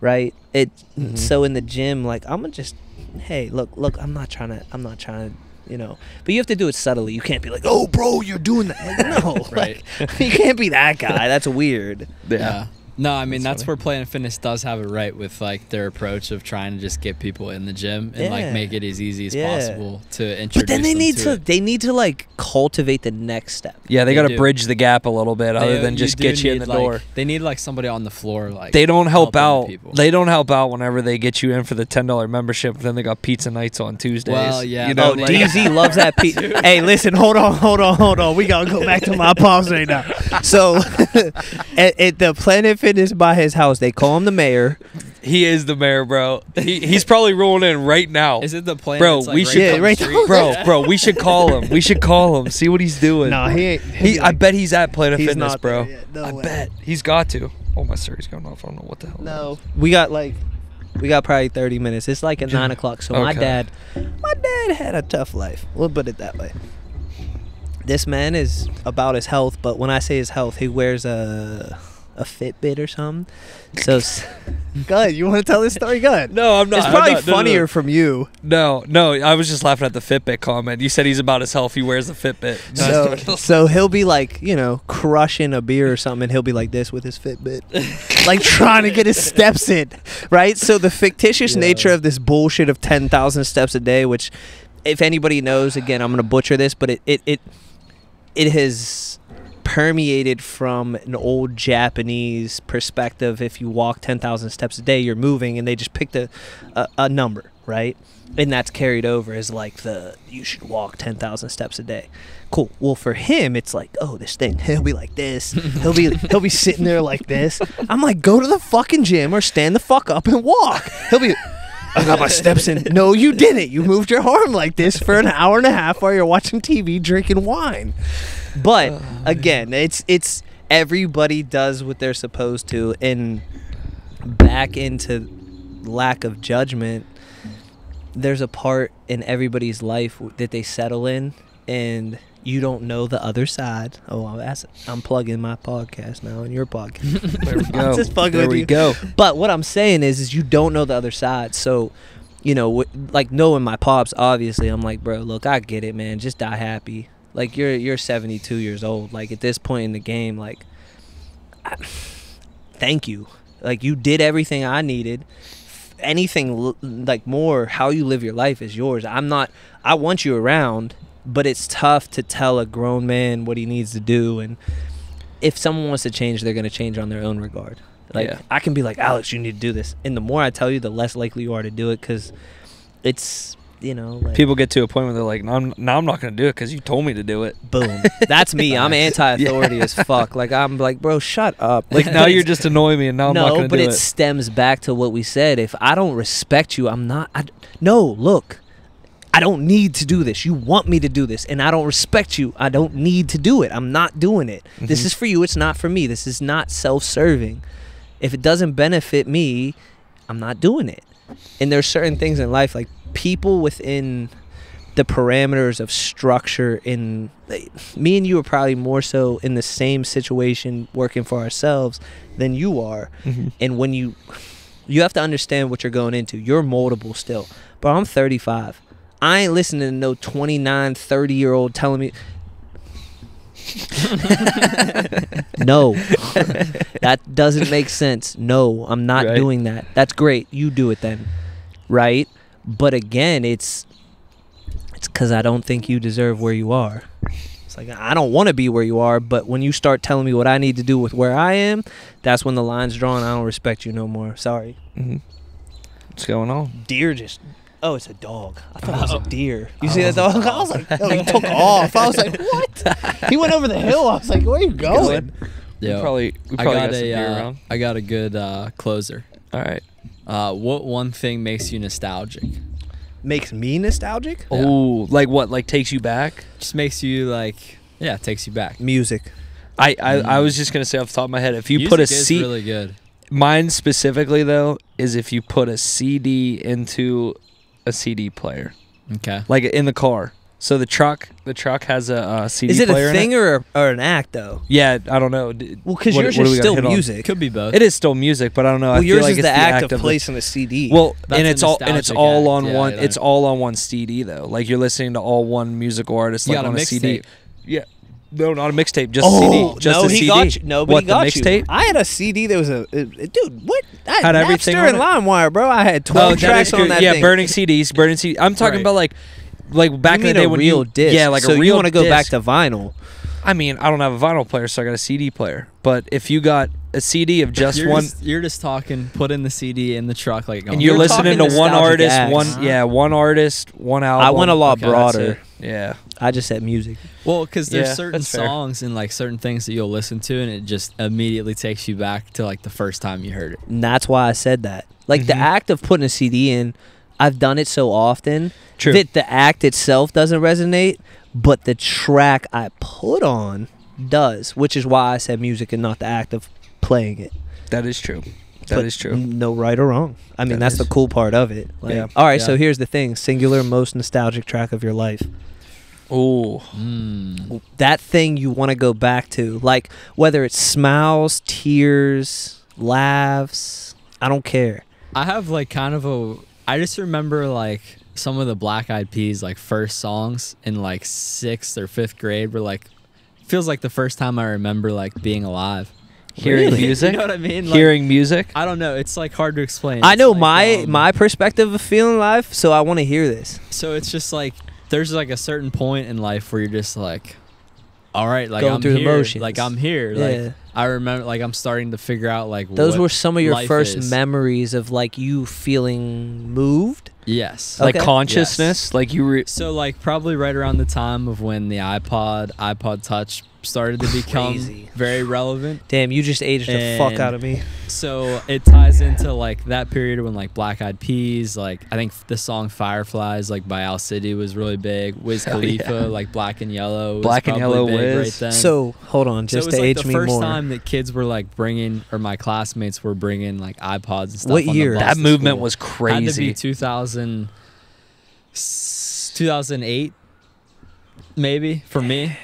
Right? It Mhm. so in the gym like I'm gonna just hey, look, look, I'm not trying to I'm not trying to you know, but you have to do it subtly. You can't be like, "Oh, bro, you're doing that." Like, no, Right. like, you can't be that guy. That's weird. Yeah. No, I mean That's that's, funny. where Planet Fitness does have it right with like their approach of trying to just get people in the gym and Yeah. like make it as easy as Yeah. possible to introduce. But then they them need to, to they need to like cultivate the next step. Yeah, they They got to bridge the gap a little bit, other than just get you in the like- door. They need like somebody on the floor like They don't help out. people. They don't help out whenever they get you in for the ten dollar membership. Then they got pizza nights on Tuesdays. Well, yeah, you know, oh, like- DZ loves that. Pe- hey, listen, hold on, hold on, hold on. We gotta go back to my pops right now. So, at, at the Planet Fitness by his house, they call him the mayor. he is the mayor, bro. He, he's probably rolling in right now, Is it the plan? Bro, like, we right should- Yeah, right street? bro. Bro, we should call him. We should call him. See what he's doing. No, he ain't. he. I bet he's at Planet He's Fitness, not bro. yet. No I way. bet he's got to. Oh, my Siri's going off. I don't know what the hell. No, we got like, we got probably thirty minutes. It's like at nine o'clock. So my dad, my dad had a tough life. We'll put it that way. This man is about his health, but when I say his health, he wears a a Fitbit or something. So, s- go ahead. You want to tell this story? Go ahead. No, I'm not. it's probably not- no, no, no. funnier from you. No, no, I was just laughing at the Fitbit comment. You said he's about his health. He wears the Fitbit. So, so he'll be like, you know, crushing a beer or something, and he'll be like this with his Fitbit, like trying to get his steps in, right? So the fictitious Yeah. nature of this bullshit of ten thousand steps a day, which, if anybody knows, again, I'm gonna butcher this, but it it it, it has permeated from an old Japanese perspective. If you walk ten thousand steps a day, you're moving, and they just picked a, a a number, right? And that's carried over as like the you should walk ten thousand steps a day. Cool. Well, for him, it's like, oh, this thing. He'll be like this. He'll be he'll be sitting there like this. I'm like, go to the fucking gym or stand the fuck up and walk. He'll be. I got my steps in. No, you didn't. You moved your arm like this for an hour and a half while you're watching TV, drinking wine. But again, it's it's everybody does what they're supposed to, and back into lack of judgment. There's a part in everybody's life that they settle in, and you don't know the other side. Oh, I'm, that's, I'm plugging my podcast now and your podcast. There we go. just fucking there with we you. go. But what I'm saying is, is you don't know the other side. So, you know, like knowing my pops, obviously, I'm like, bro, look, I get it, man. Just die happy. Like you're you're 72 years old. Like at this point in the game, like, I, thank you. Like you did everything I needed. Anything like more, how you live your life is yours. I'm not. I want you around, but it's tough to tell a grown man what he needs to do and if someone wants to change, they're gonna change on their own regard. Like Yeah. I can be like, Alex, you need to do this, and the more I tell you, the less likely you are to do it because it's you know like People get to a point where they're like, "No, I'm, now I'm not going to do it because you told me to do it." boom. That's me. I'm anti-authority as fuck. Like I'm like, bro, shut up. Like now you're just annoying me, and now I'm not no, going to but do it, But it. stems back to what we said. If I don't respect you, I'm not. I, no, look, I don't need to do this. You want me to do this, and I don't respect you. I don't need to do it. I'm not doing it. This Mhm. is for you. It's not for me. This is not self-serving. If it doesn't benefit me, I'm not doing it. And there's certain things in life, like people within the parameters of structure in me and you are probably more so in the same situation working for ourselves than you are Mhm. and when you you have to understand what you're going into you're moldable still but i'm 35 i ain't listening to no 29 30 year old telling me no, that doesn't make sense. No, I'm not Right. doing that. That's great. You do it then, right? But again, it's it's because I don't think you deserve where you are. It's like I don't want to be where you are, but when you start telling me what I need to do with where I am, that's when the line's drawn. I don't respect you no more. Sorry. Mm -hmm. What's going on? Deer just. Oh, it's a dog. I thought it was a deer. You see that dog? I was like, oh, he took off. I was like, what? He went over the hill. I was like, where are you going? Yeah. probably we I probably got got, some a uh, around. I got a good uh, closer. All right. Uh, what one thing makes you nostalgic? Makes me nostalgic. Yeah. Oh, like what? Like takes you back? Just makes you like yeah, takes you back. Music. I, I, I Mm. was just gonna say off the top of my head, if you put a Music is C, really good. mine specifically though is if you put a CD into a CD player, Okay. like in the car. So the truck, the truck has a uh, CD Is it player a in thing or, or an act though? Yeah, I don't know. Well, because yours what do is still hit on? music. Could be both. It is still music, but I don't know. I well, feel yours like is it's the act of of placing a CD. Well, That's and it's all and it's all act, on yeah, one. I It's all on one CD though. Like you're listening to all one musical artist You like got a on a CD. mixtape. Yeah, no, not a mixtape, just oh a CD. Just no, a he got you. Nobody what, got the mixtape? I had a CD that was a, uh, dude. What? I had, Had everything Napster on and? LimeWire, bro. I had twelve Oh, tracks on good. that Yeah, thing. burning CDs, burning CDs. I'm talking Right. about like, like back you in the day a when real you, disc. yeah, like so a real. you want to go back to vinyl? I mean, I don't have a vinyl player, so I got a CD player. But if you got a CD of just you're one, Just, you're just talking. Put in the CD in the truck, like and you're, You're listening to one artist, acts. one yeah, one artist, one album. I went a lot Okay, broader. Yeah, I just said music. Well, because there's Yeah, certain that's fair. songs and like certain things that you'll listen to, and it just immediately takes you back to like the first time you heard it. And that's why I said that. Like the Mhm. act of putting a CD in, I've done it so often true. that the act itself doesn't resonate, but the track I put on does, which is why I said music and not the act of playing it. that is true. That But is true. No right or wrong. I mean, That that's is. the cool part of it. Like, Yeah. All right, so here's the thing: singular, most nostalgic track of your life. Oh, Mm. That thing you want to go back to, like whether it's smiles, tears, laughs. I don't care. I have like kind of a. I just remember like some of the Black Eyed Peas like first songs in like sixth or fifth grade were like feels like the first time I remember like being alive. hearing Really? music, You know what I mean? Like, hearing music. I don't know. It's like hard to explain. I It's know like, my um, my perspective of feeling life, so I want to hear this. So it's just like there's like a certain point in life where you're just like, all right, like Going I'm through the here, motions. like I'm here. Yeah. Like I remember, like I'm starting to figure out like Those what were some of your first is. memories of like you feeling moved. Yes. like Okay. consciousness, like you were. So like probably right around the time of when the iPod, iPod Touch started to become Crazy. very relevant. Damn, you just aged the fuck out of me. So it ties into like that period when like Black Eyed Peas, like I think the song Fireflies, like by Owl City was really big. Wiz Khalifa, yeah. like Black and Yellow, Black and Yellow big Wiz. Right then. So hold on, So it just was to like age the me first more. time that kids were like bringing, or my classmates were bringing like iPods and stuff. What on year? The bus That movement school. was Had to crazy. be 2000, s- 2008, maybe for me.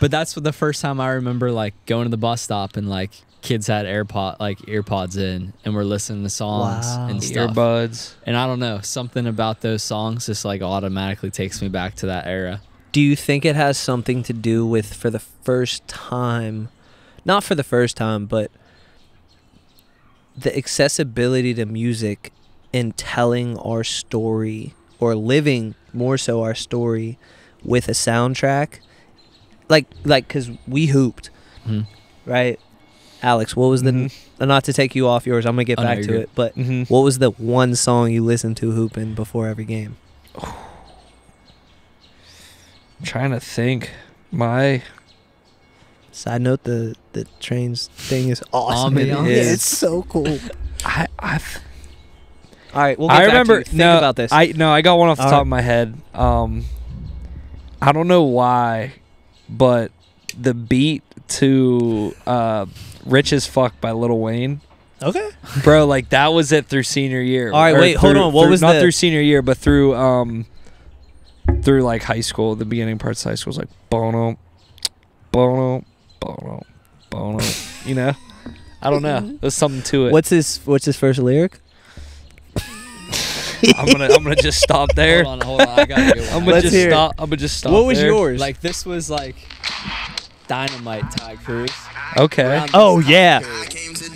But that's the first time I remember like going to the bus stop and like kids had AirPod like earpods in and we're listening to songs Wow. and stuff. Earbuds. And I don't know, something about those songs just like automatically takes me back to that era. Do you think it has something to do with for the first time, not for the first time, but the accessibility to music in telling our story or living more so our story with a soundtrack? Like, like, cause we hooped, Mhm. right? Alex, what was the? Mhm. Not to take you off yours, I'm gonna get Oh, back you're to good. it. But hmm what was the one song you listened to hooping before every game? I'm trying to think. My Side note: the the trains thing is awesome. Ambiance. Yeah, it's so cool. I I've, All right, we'll get I back to remember you. Think no, about this. I no, I got one off the All top right. of my head. Um, I don't know why, but the beat to uh, "Rich as Fuck" by Lil Wayne, okay. bro, like that was it through senior year. All right, Or wait, hold on, what through- was not the- through senior year, but through um, through like high school. The beginning parts of high school was like bono, bono, bono, bono. You know, I don't know. There's something to it. What's his What's his first lyric? I'm gonna I'm gonna just stop there. Hold on, hold on. I gotta get I'm gonna Let's just hear stop. I'm gonna just stop. what was there. yours? Like this was like Dynamite Taio Cruz. Okay. Oh, yeah.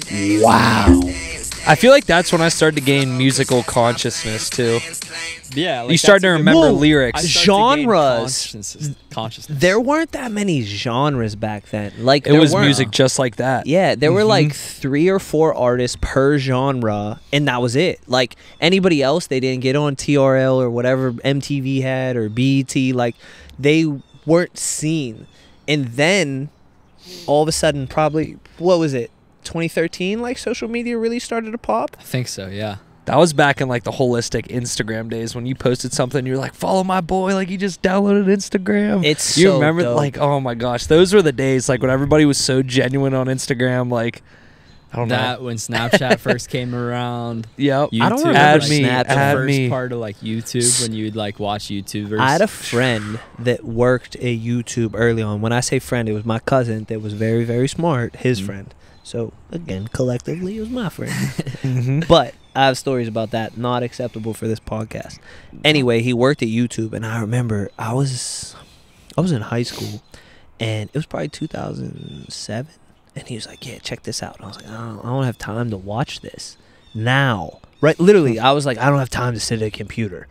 period. Wow. I feel like that's when I started to gain musical consciousness too. Yeah, like you start to that's good- remember Well, lyrics. started to gain Genres. consciousness- consciousness. There weren't that many genres back then. Like It was music just like that. Yeah, there were Mhm. like three or four artists per genre, and that was it. Like anybody else, they didn't get on TRL or whatever MTV had or BET. Like they weren't seen. And then all of a sudden, probably what was it? 2013, like social media really started to pop. I think so. Yeah. That was back in like the holistic Instagram days when you posted something, you're like, "Follow my boy!" Like he just downloaded Instagram. It's you so remember dope. like, oh my gosh, those were the days like when everybody was so genuine on Instagram. Like, I don't That know. when Snapchat first came around. Yep. YouTube, I don't remember Add like, me, the add first me. part of like YouTube when you'd like watch YouTubers. I had a friend that worked a YouTube early on. When I say friend, it was my cousin that was very, very smart, his Mhm. friend. So again, collectively, it was my friend. Mhm. but I have stories about that not acceptable for this podcast. Anyway, he worked at YouTube, and I remember I was, I was in high school, and it was probably 2007, and he was like, "Yeah, check this out." And I was like, "I don't, I don't have time to watch this now." Right, literally, I was like, "I don't have time to sit at a computer."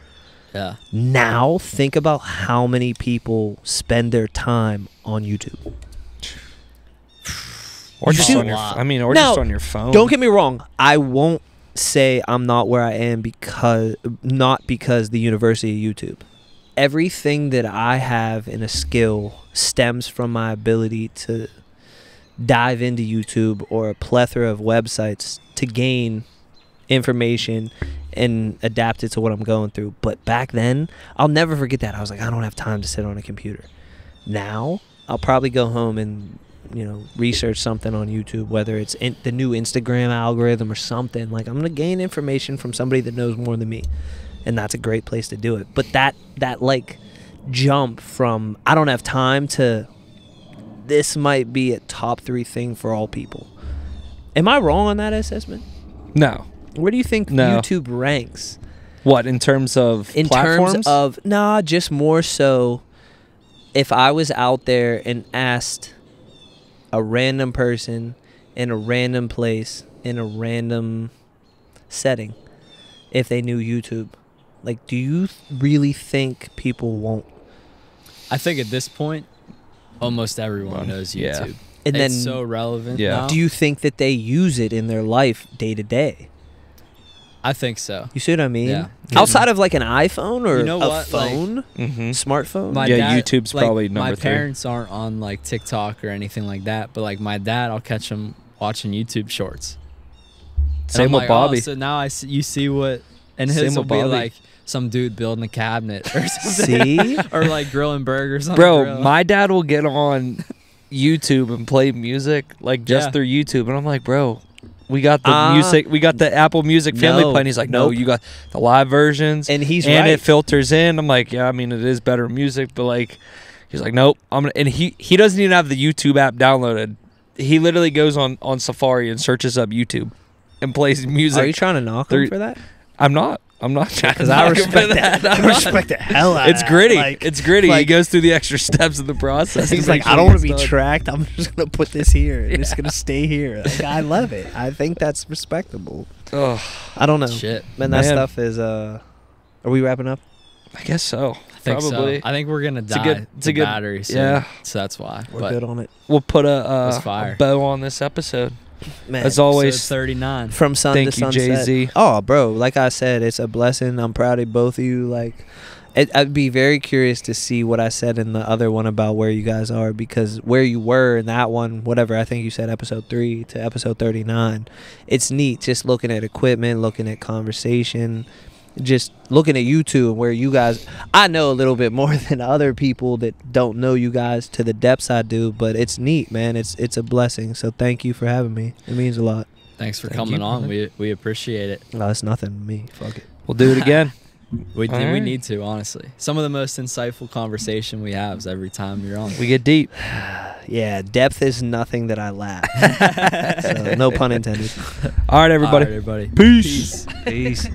yeah. Now, think about how many people spend their time on YouTube. Or just on your. I mean, or Now, just on your phone. Don't get me wrong. I won't say I'm not where I am because not because the University of YouTube. Everything that I have in a skill stems from my ability to dive into YouTube or a plethora of websites to gain information and adapt it to what I'm going through. But back then, I'll never forget that. I was like, I don't have time to sit on a computer. Now, I'll probably go home and you know research something on YouTube, whether it's in the new Instagram algorithm or something. Like I'm gonna gain information from somebody that knows more than me, and that's a great place to do it. But that that like jump from I don't have time to this might be a top three thing for all people. Am I wrong on that assessment? No. Where do you think No. YouTube ranks What in terms of in platforms? terms of nah? Just more so. If I was out there and asked a random person in a random place in a random setting if they knew YouTube, like, do you th- really think people won't? I think at this point, almost everyone Well, knows yeah. YouTube. And it's then, so relevant. Yeah. now. do you think that they use it in their life day to day? I think so. You see what I mean? Yeah. Outside of like an iPhone or You know a what, like- phone, Mhm. smartphone. My Yeah, dad, YouTube's like, probably My number three. parents aren't on like TikTok or anything like that, but like my dad, I'll catch him watching YouTube shorts. And Same I'm with like, Bobby. Oh, so now I see, you see what, and Same his will be Bobby. like some dude building a cabinet or something, see, or like grilling burgers on Bro, grill. my dad will get on YouTube and play music like just Yeah. through YouTube, and I'm like, bro, we got the Ah. music, we got the Apple Music family No, plan. He's like, no, you got the live versions, and he's and right. it filters in. I'm like, yeah, I mean, it is better music, but like, he's like, nope, I'm gonna, and he he doesn't even have the YouTube app downloaded. He literally goes on on Safari and searches up YouTube and plays music. Are you trying to knock They're- him for that? I'm not. I'm not trying Because I knock him for respect that. I'm I respect the hell out. It's of gritty. that. Like, it's gritty. he goes through the extra steps of the process. he's like, sure I don't want to be done." tracked. I'm just gonna put this here. and It's gonna stay here. Like, I love it. I think that's respectable. Ugh, I don't know, Shit, man. That Man. stuff is. uh Are we wrapping up? I guess so. I think Probably. so. I think we're gonna a die. good- it's to a good- battery. Soon, yeah. so that's why. We're but good on it, We'll put a, uh, a bow on this episode. Man. As always, 39. from sun thank to you, sunset. Jay-Z. Oh, bro, like I said, it's a blessing. I'm proud of both of you. Like, it, I'd be very curious to see what I said in the other one about where you guys are because where you were in that one, whatever. I think you said episode three to episode 39. It's neat just looking at equipment, looking at conversation, just looking at you two and where you guys. I know a little bit more than other people that don't know you guys to the depths I do, but it's neat, man. It's it's a blessing. So thank you for having me. It means a lot. Thanks for Thank coming you, on. brother. We we appreciate it. No, it's nothing to me. Fuck it. We'll do it again. We do, All we need to honestly. Some of the most insightful conversation we have is every time you're on. we get deep. Yeah, depth is nothing that I lack. so, no pun intended. All right, everybody. All right, everybody. Peace. Peace.